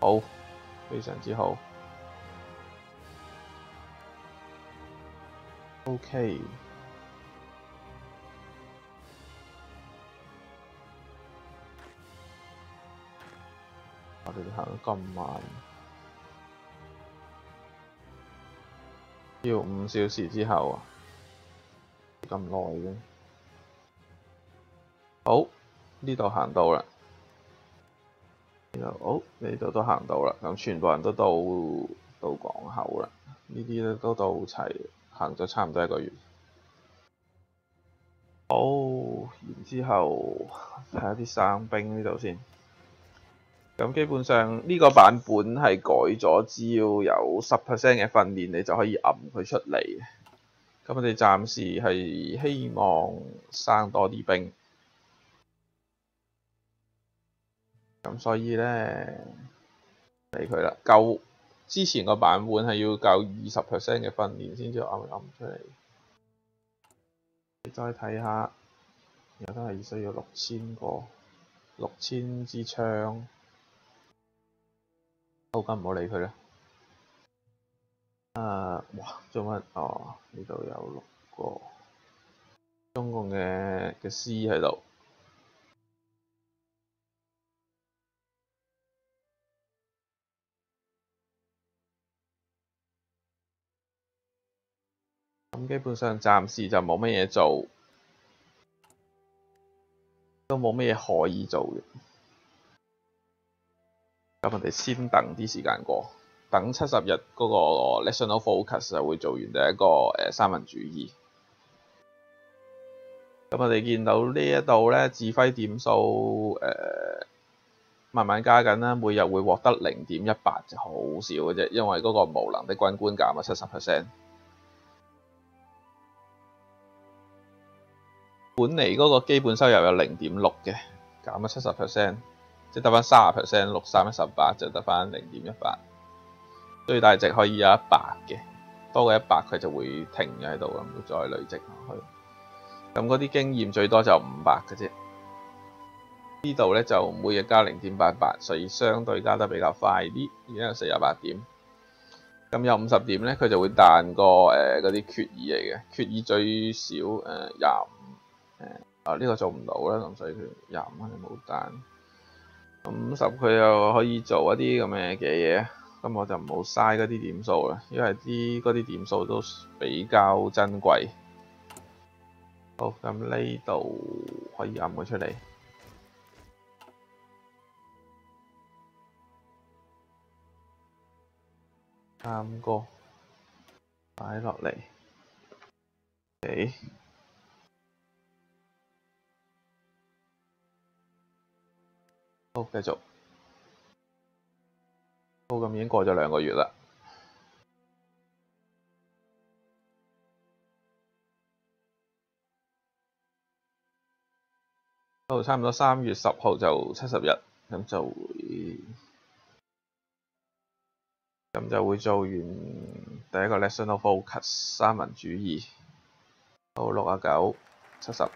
好，非常之好，OK。行咁慢，要五小時之後啊，咁耐嘅。好，呢度行到啦，呢度好，呢度都行到啦，咁全部人都到到港口啦，呢啲咧都到齊，行咗差唔多一個月。好，然之後睇下啲生兵呢度先，咁基本上呢個版本係改咗，只要有十 percent 嘅訓練，你就可以揞佢出嚟。咁我哋暫時係希望生多啲兵。咁所以咧，俾佢啦。夠之前個版本係要夠二十 percent 嘅訓練先至揞揞出嚟。你再睇下，又都係需要六千個六千支槍。好，咁唔好理佢啦。啊！哇！做乜？哦，呢度有六個中共嘅嘅 C 喺度。咁基本上暫時就冇乜嘢做，都冇乜嘢可以做嘅。咁我哋先等啲時間過，等七十日嗰個 National Focus 就會做完第一個誒三民主義。咁我哋見到呢一度咧，指揮點數誒、慢慢加緊啦，每日會獲得零點一八就好少嘅啫，因為嗰個無能的軍官減咗七十 percent。本嚟嗰個基本收入有零點六嘅，減咗七十 percent，即係得翻三十 percent，六三一十八就得翻零點一八。最大值可以有一百嘅，多過一百佢就會停咗喺度，唔會再累積落去。咁嗰啲經驗最多就五百嘅啫。呢度咧就每日加零點八八，所以相對加得比較快啲，而家有四十八點。咁有五十點咧，佢就會彈個誒嗰啲決議嚟嘅，決議最少誒廿五。誒啊！呢、這個做唔到啦，咁所以佢廿五蚊就冇單。五十佢又可以做一啲咁嘅嘅嘢，咁我就唔好嘥嗰啲點數啦，因為啲嗰啲點數都比較珍貴。好，咁呢度可以撳佢出嚟，三個擺落嚟，OK。好，繼續。好，咁已經過咗兩個月啦。好，差唔多三月十號就七十日，咁就會，咁就會做完第一個 National Focus 三文主義。好，六啊九，七十。好，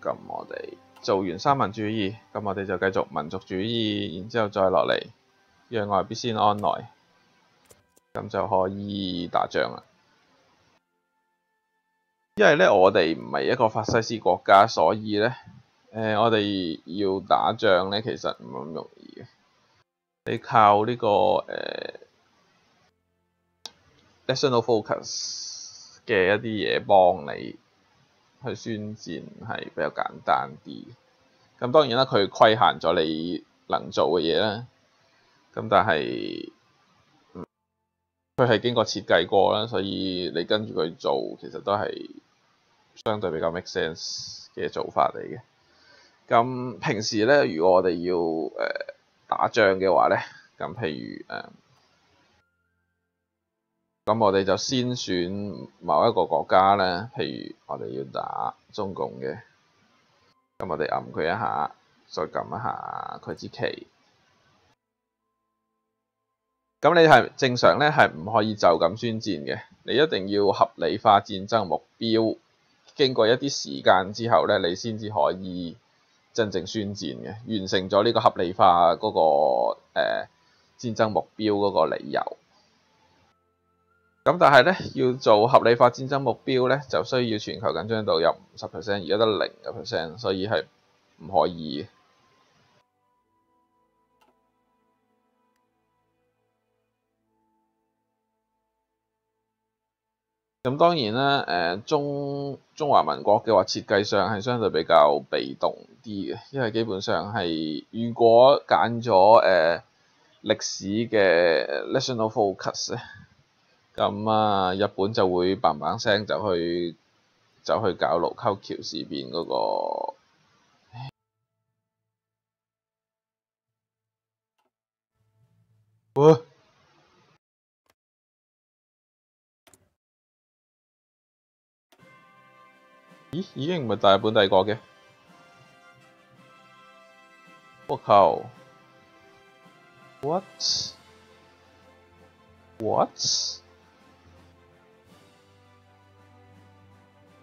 咁我哋。做完三民主義，咁我哋就繼續民族主義，然之後再落嚟，讓外必先安內，咁就可以打仗啦。因為咧，我哋唔係一個法西斯國家，所以咧，誒、我哋要打仗咧，其實唔係咁容易嘅。你靠呢、這個誒、呃、National Focus 嘅一啲嘢幫你。去宣戰係比較簡單啲，咁當然啦，佢規限咗你能做嘅嘢啦。咁但係，佢係經過設計過啦，所以你跟住佢做，其實都係相對比較 make sense 嘅做法嚟嘅。咁平時咧，如果我哋要誒、打仗嘅話咧，咁譬如誒，咁、我哋就先選某一個國家咧，譬如我哋要打中共嘅，咁我哋撳佢一下，再撳一下佢支旗。咁你係正常咧，係唔可以就咁宣戰嘅，你一定要合理化戰爭目標，經過一啲時間之後咧，你先至可以。真正宣戰嘅，完成咗呢個合理化嗰、那個誒、呃、戰爭目標嗰個理由。咁但係咧，要做合理化戰爭目標咧，就需要全球緊張度有五十 percent，而家得零個 percent，所以係唔可以。咁當然啦，誒、呃、中中華民國嘅話設計上係相對比較被動啲嘅，因為基本上係如果揀咗誒歷史嘅 national focus，咁啊日本就會砰砰聲就去就去搞盧溝橋事變嗰、那個。咦，已經唔係大日本帝國嘅，我靠，what？what？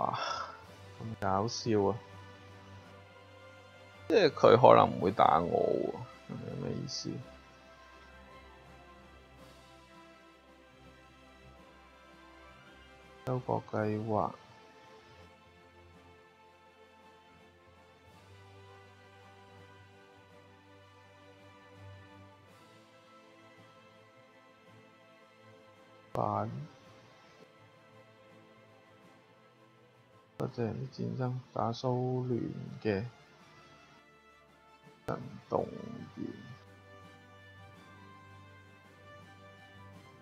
哇，咁搞笑啊！即係佢可能唔會打我喎，係咩意思？收割計劃。或者戰爭打蘇聯嘅人動員，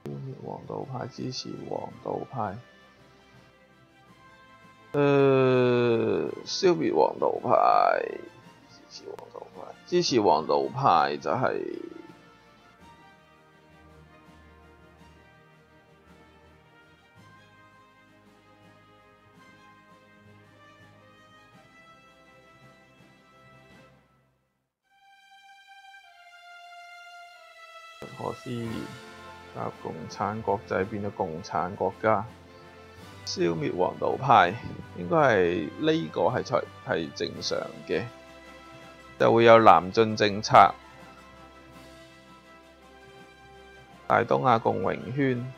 消滅黃道派，支持黃道派。呃，消滅黃道派，支持黃道派，支持黃道派就系、是。斯加共产国际变咗共产国家，消灭黄道派，应该系呢个系才系正常嘅，就会有南进政策，大东亚共荣圈，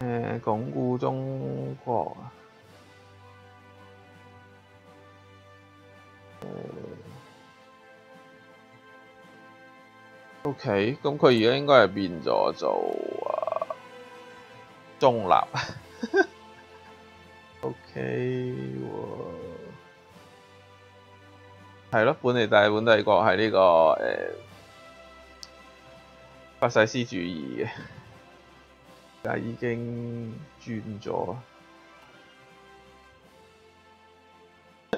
诶，巩固中国。O.K. 咁佢而家應該係變咗做啊中立。O.K. 係咯，本地大本帝國係呢、這個誒、呃、法西斯主義嘅，而家已經轉咗，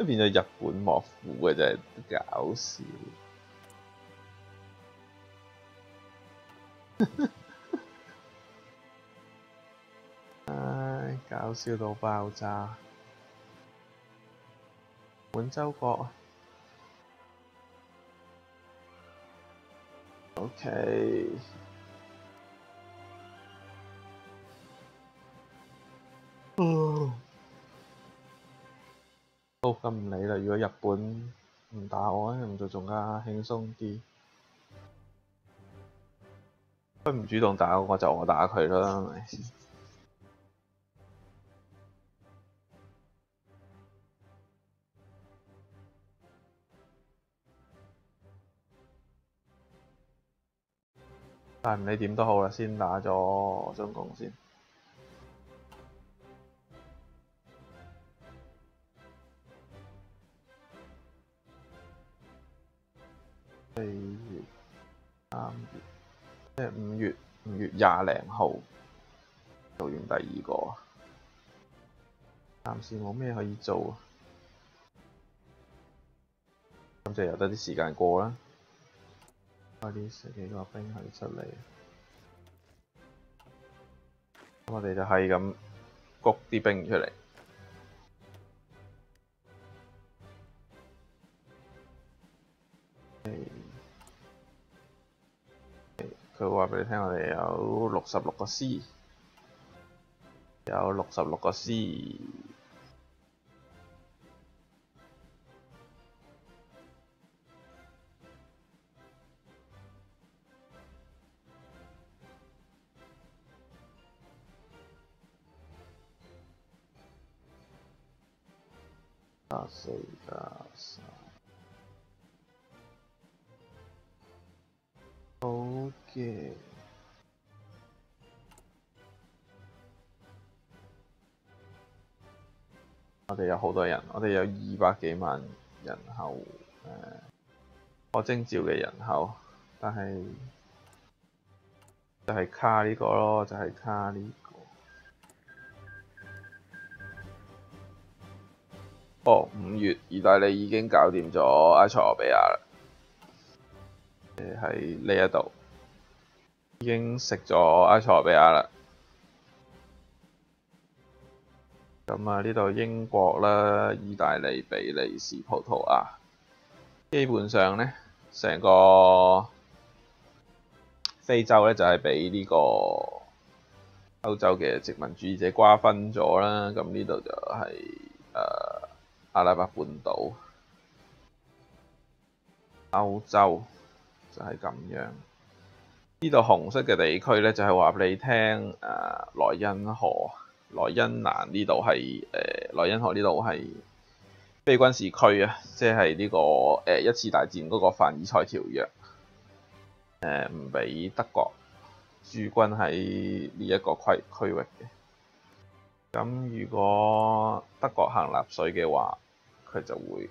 變咗日本幕府嘅，真係搞笑。唉，搞笑到爆炸！滿洲國，OK，哦，好，咁唔理啦。如果日本唔打我咧，咁就仲加輕鬆啲。佢唔主動打我，我就我打佢啦，系咪？但系唔理点都好啦，先打咗，想讲先。即係五月，五月廿零號做完第二個，暫時冇咩可以做，咁就由得啲時間過啦。快啲食幾個兵可以出嚟，咁我哋就係咁谷啲兵出嚟。佢話畀你聽，我哋有六十六個師，有六十六個師。加四加三。我哋有好多人，我哋有二百幾萬人口，誒、呃，可徵召嘅人口，但係就係、卡呢個咯，就係、卡呢個。哦，五月，意大利已經搞掂咗埃塞俄比亞啦。喺呢一度已經食咗埃塞俄比亞啦，咁啊呢度英國啦、意大利、比利時、葡萄牙，基本上咧成個非洲咧就係俾呢個歐洲嘅殖民主義者瓜分咗啦，咁呢度就係、是、誒、呃、阿拉伯半島、歐洲。就係咁樣，呢度紅色嘅地區咧，就係話俾你聽，誒、呃，萊茵河、萊茵蘭呢度係誒萊茵河呢度係非軍事區啊，即係呢個誒、呃、一次大戰嗰個凡爾賽條約，誒唔俾德國駐軍喺呢一個區區域嘅。咁如果德國行納粹嘅話，佢就會。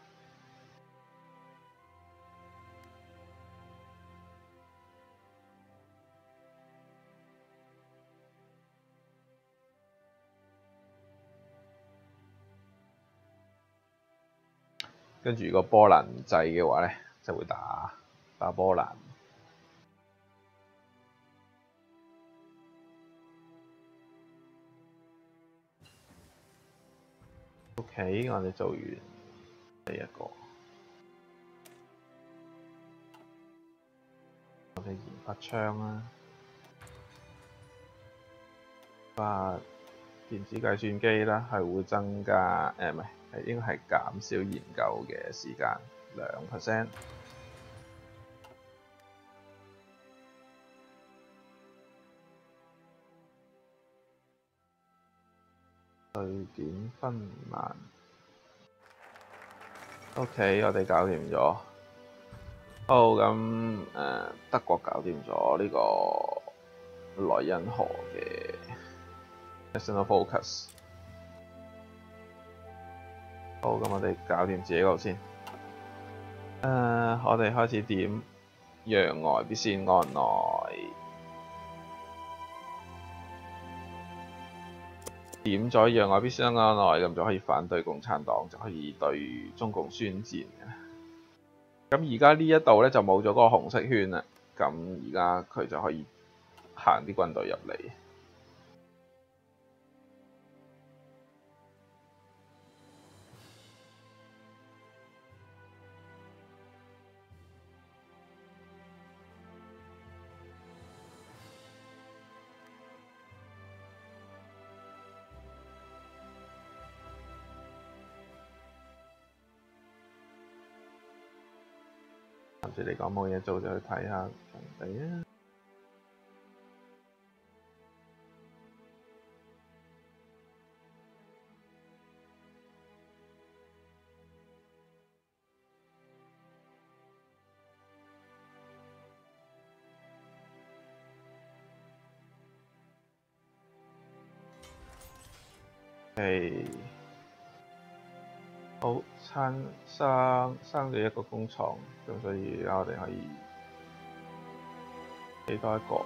跟住如果波蘭唔制嘅話咧，就會打打波蘭。OK，我哋做完第一個，我哋研發槍啦，發電子計算機啦，係會增加誒唔係。係應該係減少研究嘅時間兩 percent。對點分慢。OK，我哋搞掂咗。好，咁誒，德國搞掂咗呢個萊茵河嘅 national focus。好，咁我哋搞掂自己個先。诶、我哋開始點攘外必先安內。點咗攘外必先安內，咁就可以反對共產黨，就可以對中共宣戰嘅。咁而家呢一度咧就冇咗嗰個紅色圈啦。咁而家佢就可以行啲軍隊入嚟。時嚟講冇嘢做，就去睇下場地啊。好生生生咗一个工厂，咁所以而家我哋可以起多一个。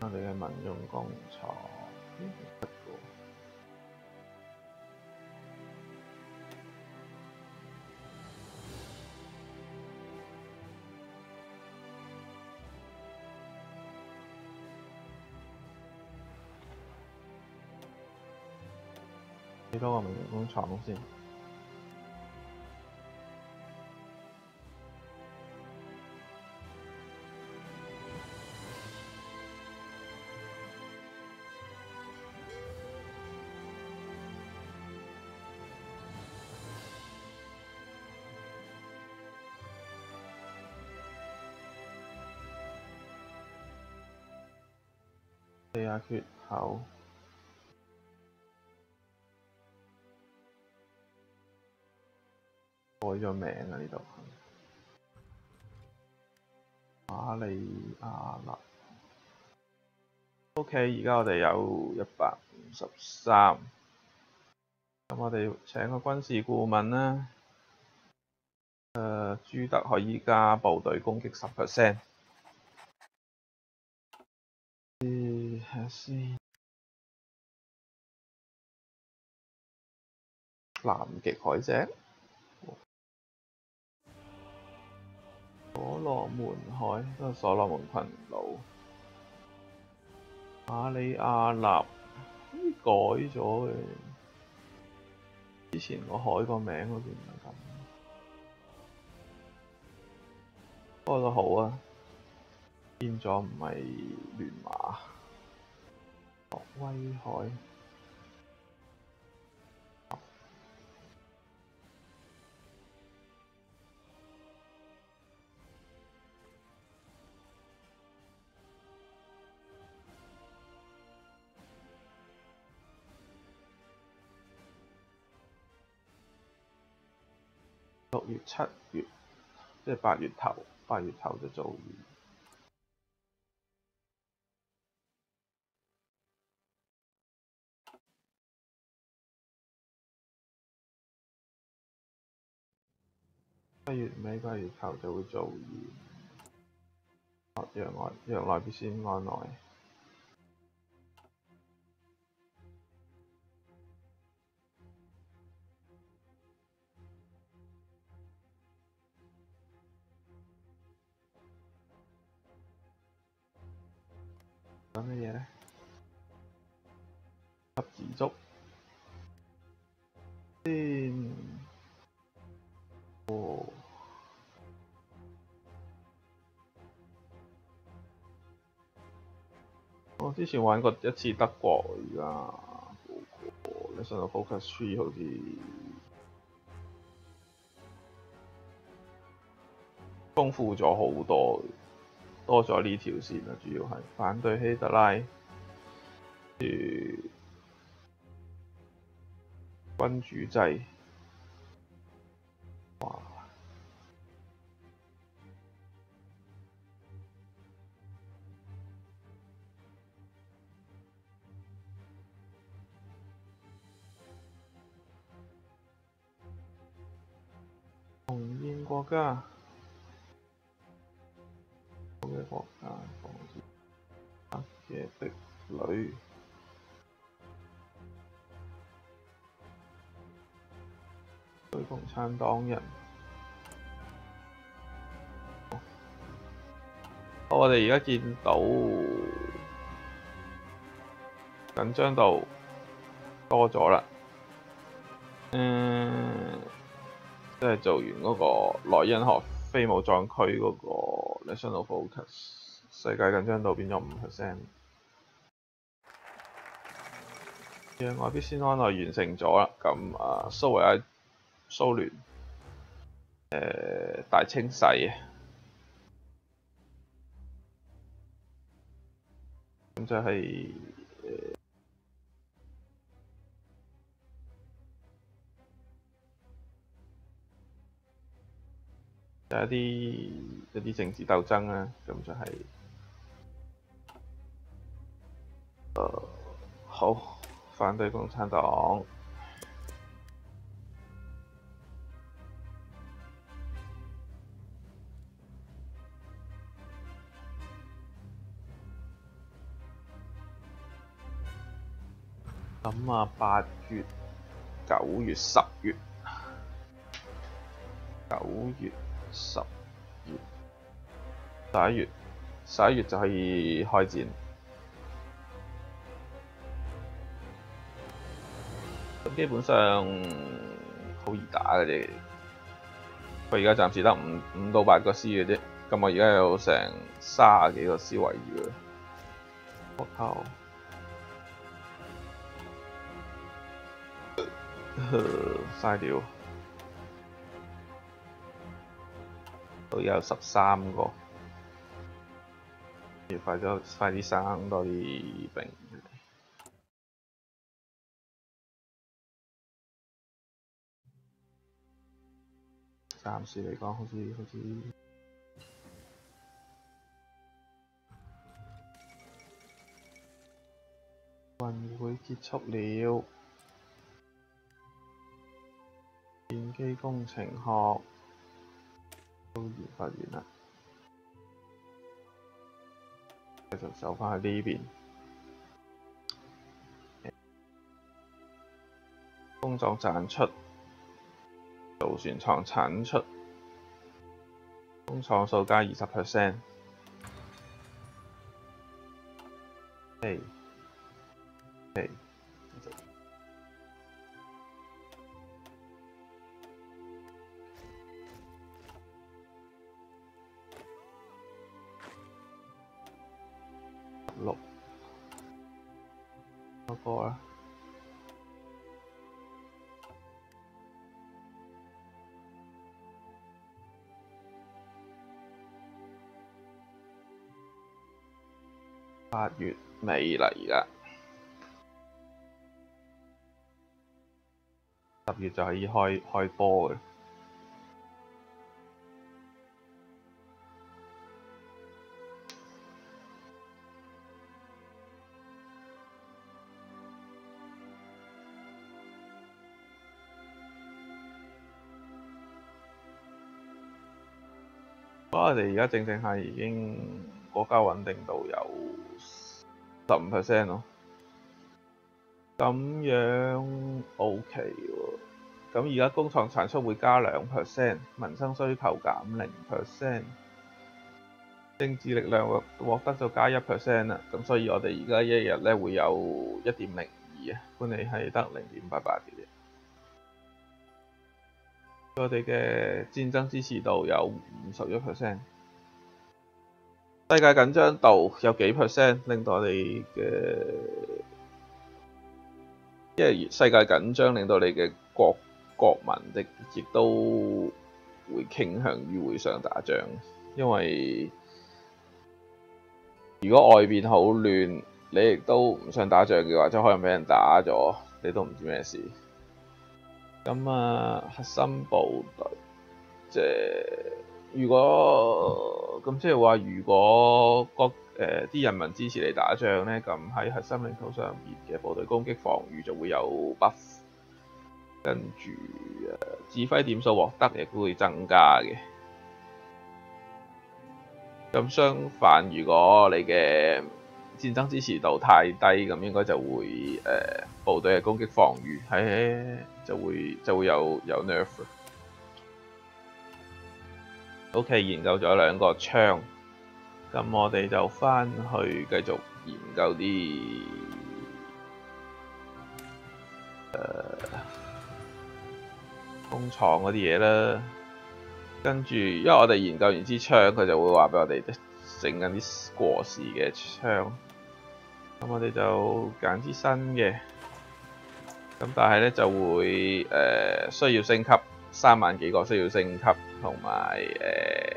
我哋嘅民用工厂呢个。多個民用工廠先？四改咗名啊！呢度馬里亞納。OK，而家我哋有一百五十三。咁我哋请个军事顾问啦。誒、呃，朱德可以加部隊攻擊十 percent。試下先。南極海脊。所罗门海都系所罗门群岛。马里亚纳改咗嘅，之前我海个名好似唔系咁，不过都好啊。变咗唔系乱码，威海。七月，即係八月頭，八月頭就做完。八月尾、八月頭就會做完。讓外，讓內必先安內。講乜嘢咧？十字竹先，哦，我之前玩過一次德國，而家。嗰個 National Focus Tree 好似。豐富咗好多。多咗呢條線啊，主要係反對希特拉，住君主制，哇！紅煙國家。共產黨人。好，我哋而家见到紧张度多咗啦。嗯，即系做完嗰个莱茵河飞舞藏区嗰个。National Focus 世界紧张度变咗五 percent。讓外必先安內完成咗啦，咁啊蘇維埃蘇聯誒、呃、大清洗啊，咁就係、是、誒、就係、一啲一啲政治鬥爭啦，咁就係、是、誒、呃、好。反對共產黨。咁啊，八月、九月、十月、九月、十月、十一月、十一月就可以開戰。基本上好易打嘅啫，佢而家暫時得五五到八個師嘅啫，咁我而家有成三十幾個師圍住啊！我靠，嘥料，都有十三個，要快咗快啲生多啲兵。暫時嚟講，好似好似運會結束了。電機工程學都研發完啦，繼續走返去呢邊。工作產出。造船廠產出，工廠數加二十 percent，八月尾啦，而家十月就可以開開波嘅。我哋而家正正係已經國家穩定度有十五 percent 咯，咁樣 OK 喎。咁而家工廠產出會加兩 percent，民生需求減零 percent，政治力量獲得就加一 percent 啦。咁所以我哋而家一日咧會有一點零二啊，本嚟係得零點八八嘅我哋嘅戰爭支持度有五十一 percent。世界緊張度有幾 percent，令到我哋嘅，因為世界緊張，令到你嘅國國民的亦都會傾向於會想打仗，因為如果外边好亂，你亦都唔想打仗嘅話，就可能俾人打咗，你都唔知咩事。咁啊，核心部隊，即係。如果咁即係話，如果國誒啲人民支持你打仗咧，咁喺核心領土上邊嘅部隊攻擊防御就會有 buff，跟住指揮點數獲得亦都會增加嘅。咁相反，如果你嘅戰爭支持度太低，咁應該就會誒、呃、部隊嘅攻擊防御係就會就會有有 nerf。O.K. 研究咗兩個槍，咁我哋就翻去繼續研究啲誒、呃、工廠嗰啲嘢啦。跟住，因為我哋研究完支槍，佢就會話俾我哋整緊啲過時嘅槍。咁我哋就揀支新嘅，咁但係咧就會誒、需要升級，三萬幾個需要升級，同埋誒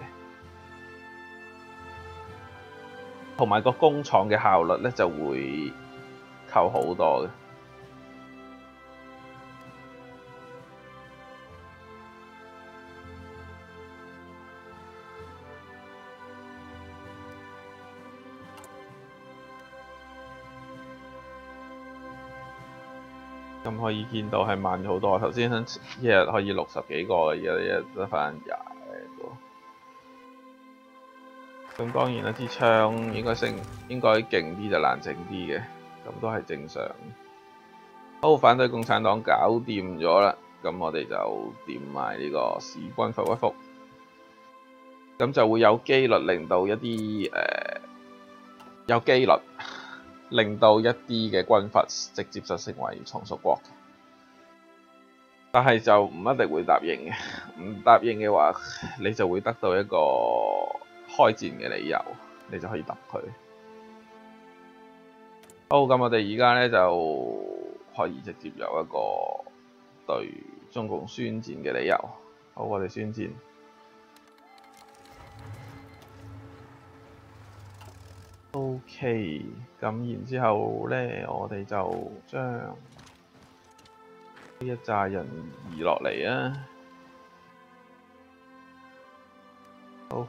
同埋個工廠嘅效率咧就會扣好多嘅。咁可以見到係慢咗好多，頭先一日可以六十幾個，而家一日得翻廿個。咁當然啦，支槍應該升，應該勁啲就難整啲嘅，咁都係正常。好，反對共產黨搞掂咗啦，咁我哋就點埋呢個使軍服一服，咁就會有機率令到一啲誒、有機率。令到一啲嘅軍閥直接就成為從屬國，但係就唔一定會答應嘅。唔答應嘅話，你就會得到一個開戰嘅理由，你就可以揼佢。好，咁我哋而家咧就可以直接有一個對中共宣戰嘅理由。好，我哋宣戰。O.K. 咁然之後咧，我哋就將呢一扎人移落嚟啊！好，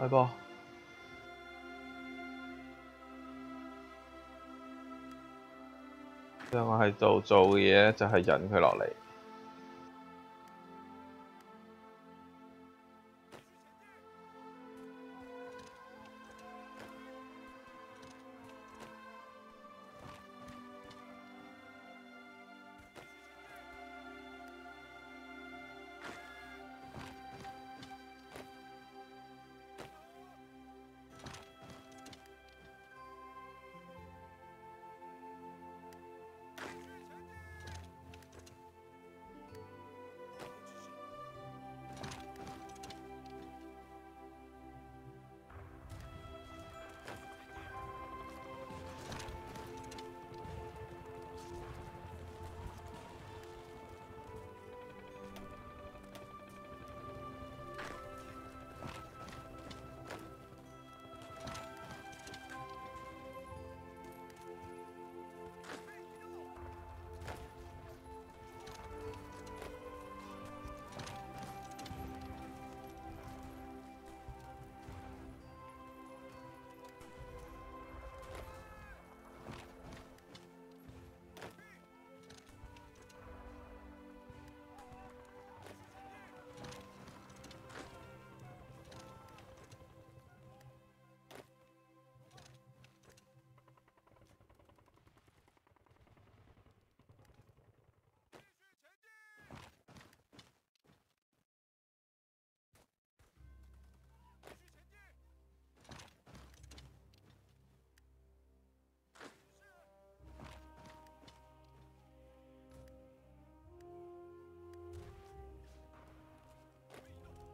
開波。之後我係做做嘅嘢，就係引佢落嚟。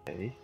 誒。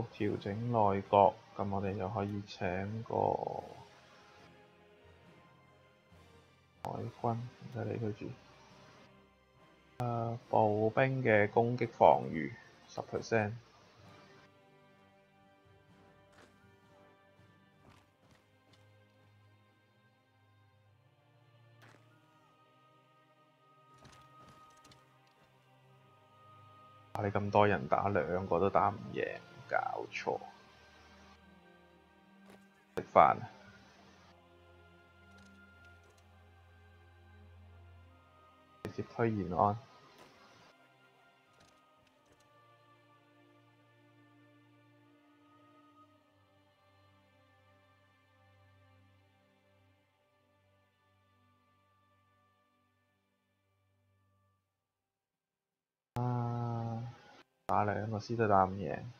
好，調整內閣，咁我哋就可以請個海軍，唔使理佢住。誒步兵嘅攻擊防御十 percent。你咁多人打兩個都打唔贏，搞錯！食飯。直接推延安。啊！打兩個師都打唔贏。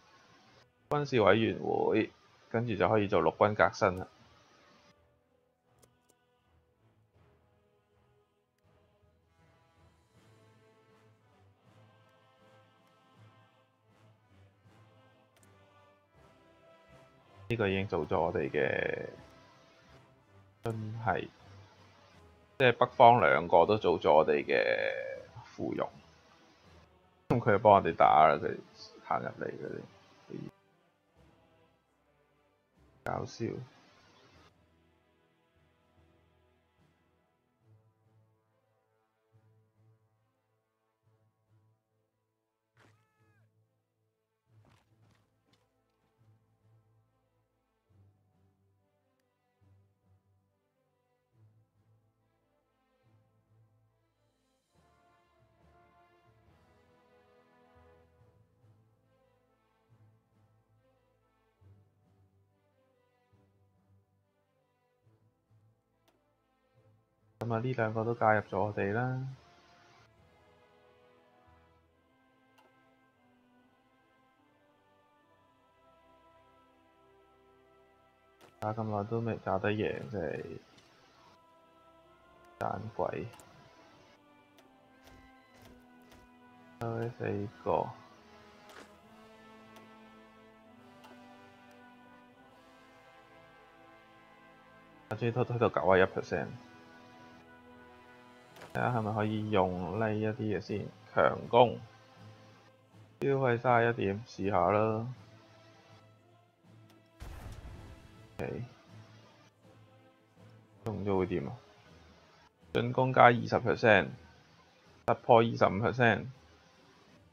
軍事委員會，跟住就可以做陸軍革新啦。呢個已經做咗我哋嘅，真係，即係北方兩個都做咗我哋嘅附庸。咁佢就幫我哋打啦，佢行入嚟嗰啲。搞笑。咁啊！呢兩個都加入咗我哋啦。打咁耐都未打得贏，真係盞鬼。收呢四個，最多推到九啊一 percent。睇下係咪可以用呢一啲嘢先，強攻，消費三十一點，試下啦。OK，用咗會點啊？进攻加二十 percent，突破二十五 percent，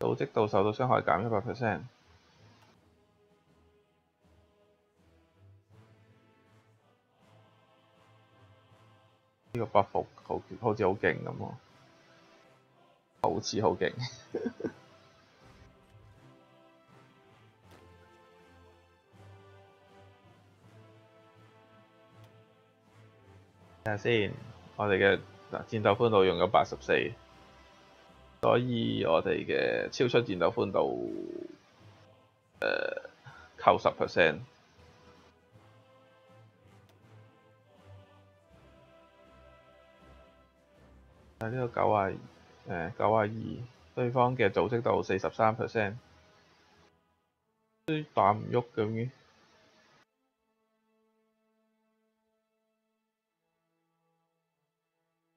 組織度受到傷害減一百 percent。呢個 buff 好好似好勁咁喎，好似好勁。睇下先，我哋嘅戰鬥寬度用咗八十四，所以我哋嘅超出戰鬥寬度誒扣十 percent。喺呢個九啊，誒九啊二，對方嘅組織度四十三 percent，都打唔喐咁嘅，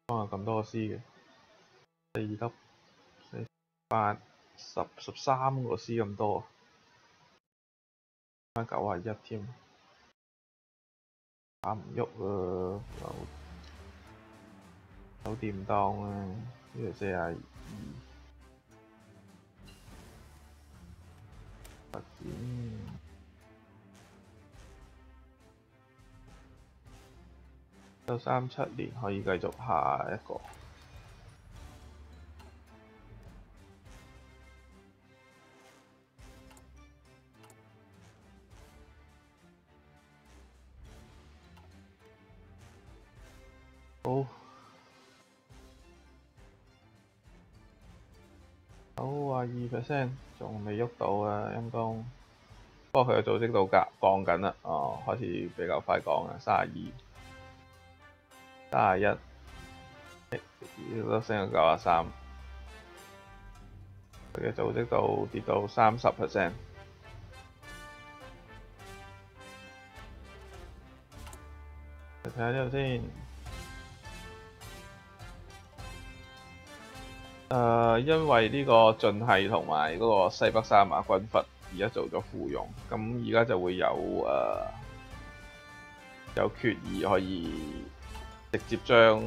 哇咁多個 C 嘅，四粒，四八十十三個 C 咁多，翻九啊一添，打唔喐啊！有掂唔到啊！呢台車係發展一三七年，可以繼續下一個。好。九啊二 percent 仲未喐到啊，陰公。不過佢嘅組織度降降緊啦，哦，開始比較快降啊，三啊二、三啊一，都升到九啊三。佢嘅組織度跌到三十 percent。睇下呢度先。誒、呃，因為呢個晉系同埋嗰個西北三馬軍閥而家做咗附庸，咁而家就會有诶、有決議可以直接將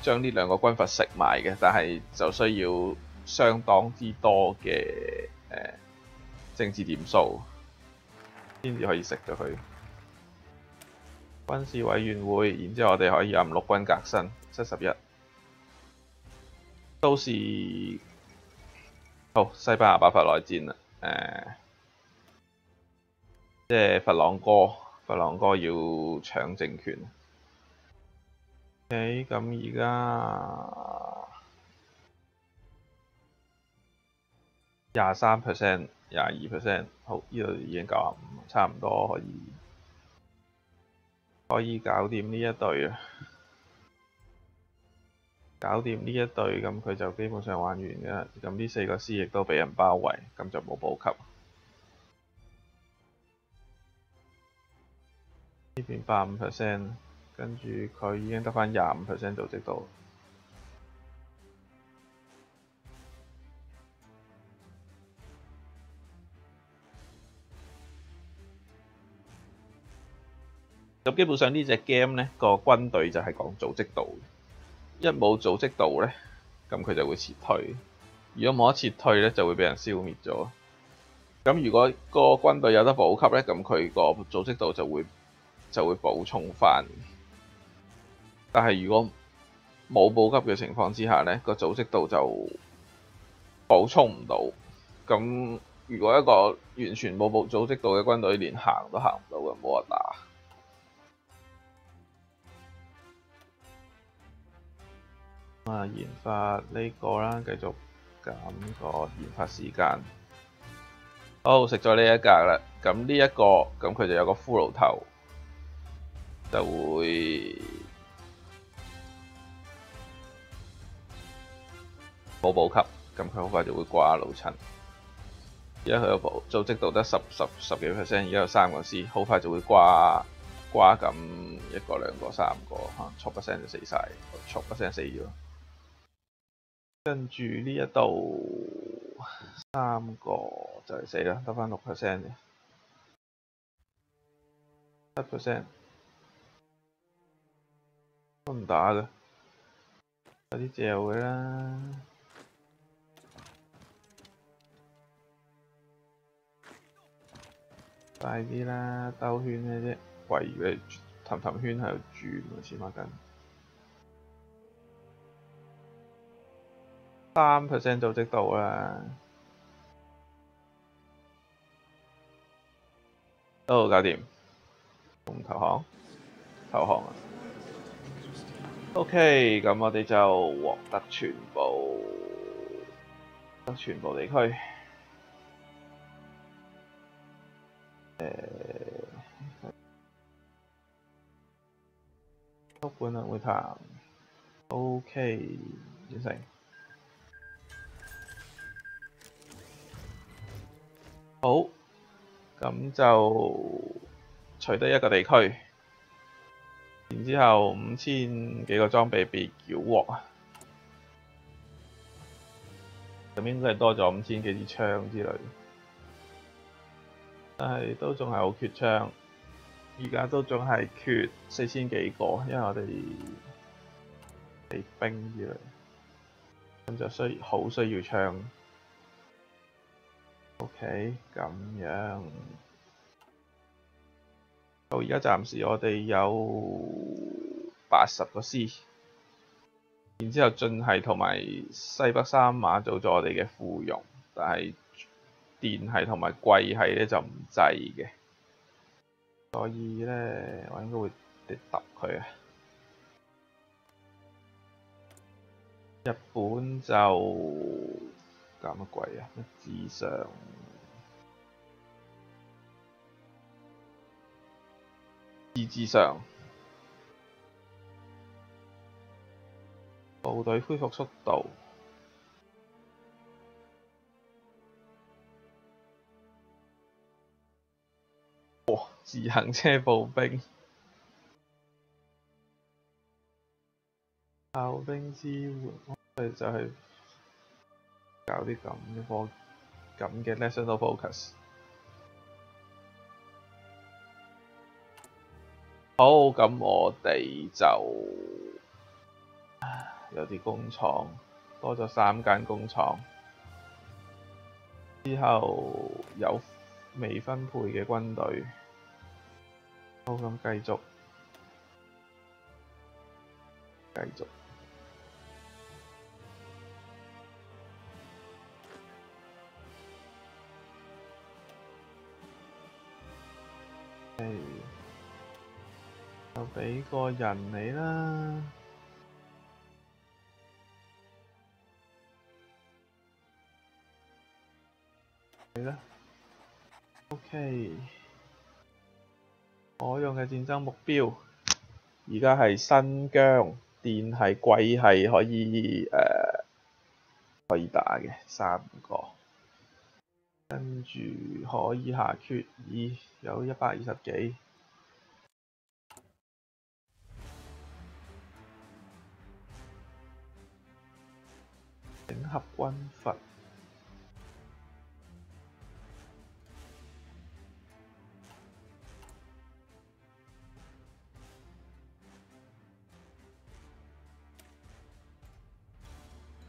將呢兩個軍閥食埋嘅，但係就需要相當之多嘅誒、呃、政治點數先至可以食咗佢。軍事委員會，然之後我哋可以任陸軍革新七十一。到時好西班牙爆發內戰啦，诶、呃，即系佛朗哥，佛朗哥要抢政权。OK，咁而家廿三 percent，廿二 percent，好，呢度已经九十五，差唔多可以可以搞掂呢一队啊！搞掂呢一隊，咁佢就基本上玩完嘅。咁呢四個師亦都俾人包圍，咁就冇補給。呢邊八五 percent，跟住佢已經得返廿五 percent 組織度。咁基本上呢隻 game 呢個軍隊就係講組織度。一冇組織度咧，咁佢就會撤退；如果冇得撤退咧，就會俾人消滅咗。咁如果個軍隊有得補給咧，咁佢個組織度就會就會補充翻。但係如果冇補給嘅情況之下咧，個組織度就補充唔到。咁如果一個完全冇補組織度嘅軍隊，連行都行唔到嘅，冇得打。啊！研發呢個啦，繼續減個研發時間。好，食咗呢一格啦。咁呢一個，咁佢就有個骷髏頭，就會冇补级，咁佢好快就會掛老襯。而家佢個組組織度得十十十幾 percent，而家有三個 C，好快就會掛掛咁一個兩個三個嚇，唰一聲就死晒，唰一聲死咗。跟住呢一度三個就係死啦，得返六 percent 嘅，七 percent 都唔打嘅，有啲嚼嘅啦，快啲啦，兜圈嘅啫，圍住氹氹圈喺度轉，黐孖筋。三 percent 組織到啦，都搞掂，唔投降，投降啊！OK，咁我哋就獲得全部，得全部地區。誒、呃，督本輪會談，OK，完成。好，咁就取得一個地區，然之後五千幾個裝備被缴获啊，咁應該係多咗五千幾支槍之類，但係都仲係好缺槍，而家都仲係缺四千幾個，因為我哋被兵之類，咁就需好需要槍。OK，咁樣到而家暫時我哋有八十個 C，然之後晉系同埋西北三馬做咗我哋嘅附庸，但係電系同埋貴系咧就唔制嘅，所以咧我應該會跌揼佢啊！日本就〜搞乜鬼啊？乜智上智智上部队恢复速度，哇！自行车步兵，炮兵支援，我哋就係、是。搞啲咁嘅科咁嘅 national focus。好，咁我哋就有啲工厂，多咗三间工厂。之后有未分配嘅军队。好，咁繼續，繼續。就畀個人你啦，係啦，OK。我用嘅戰爭目標而家係新疆，電係貴係可以誒、呃、可以打嘅三個。跟住可以下決議，有一百二十幾。合軍法。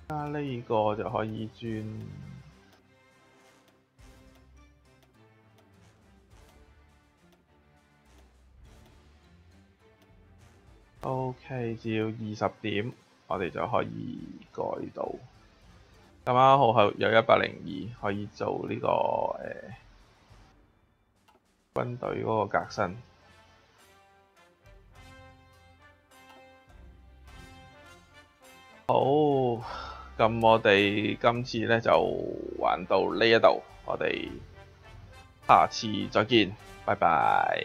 加呢個就可以轉。O.K. 只要二十點，我哋就可以改到。咁啱好係有一百零二，可以做呢、這個誒、呃、軍隊嗰個革新。好，咁我哋今次咧就玩到呢一度，我哋下次再見，拜拜。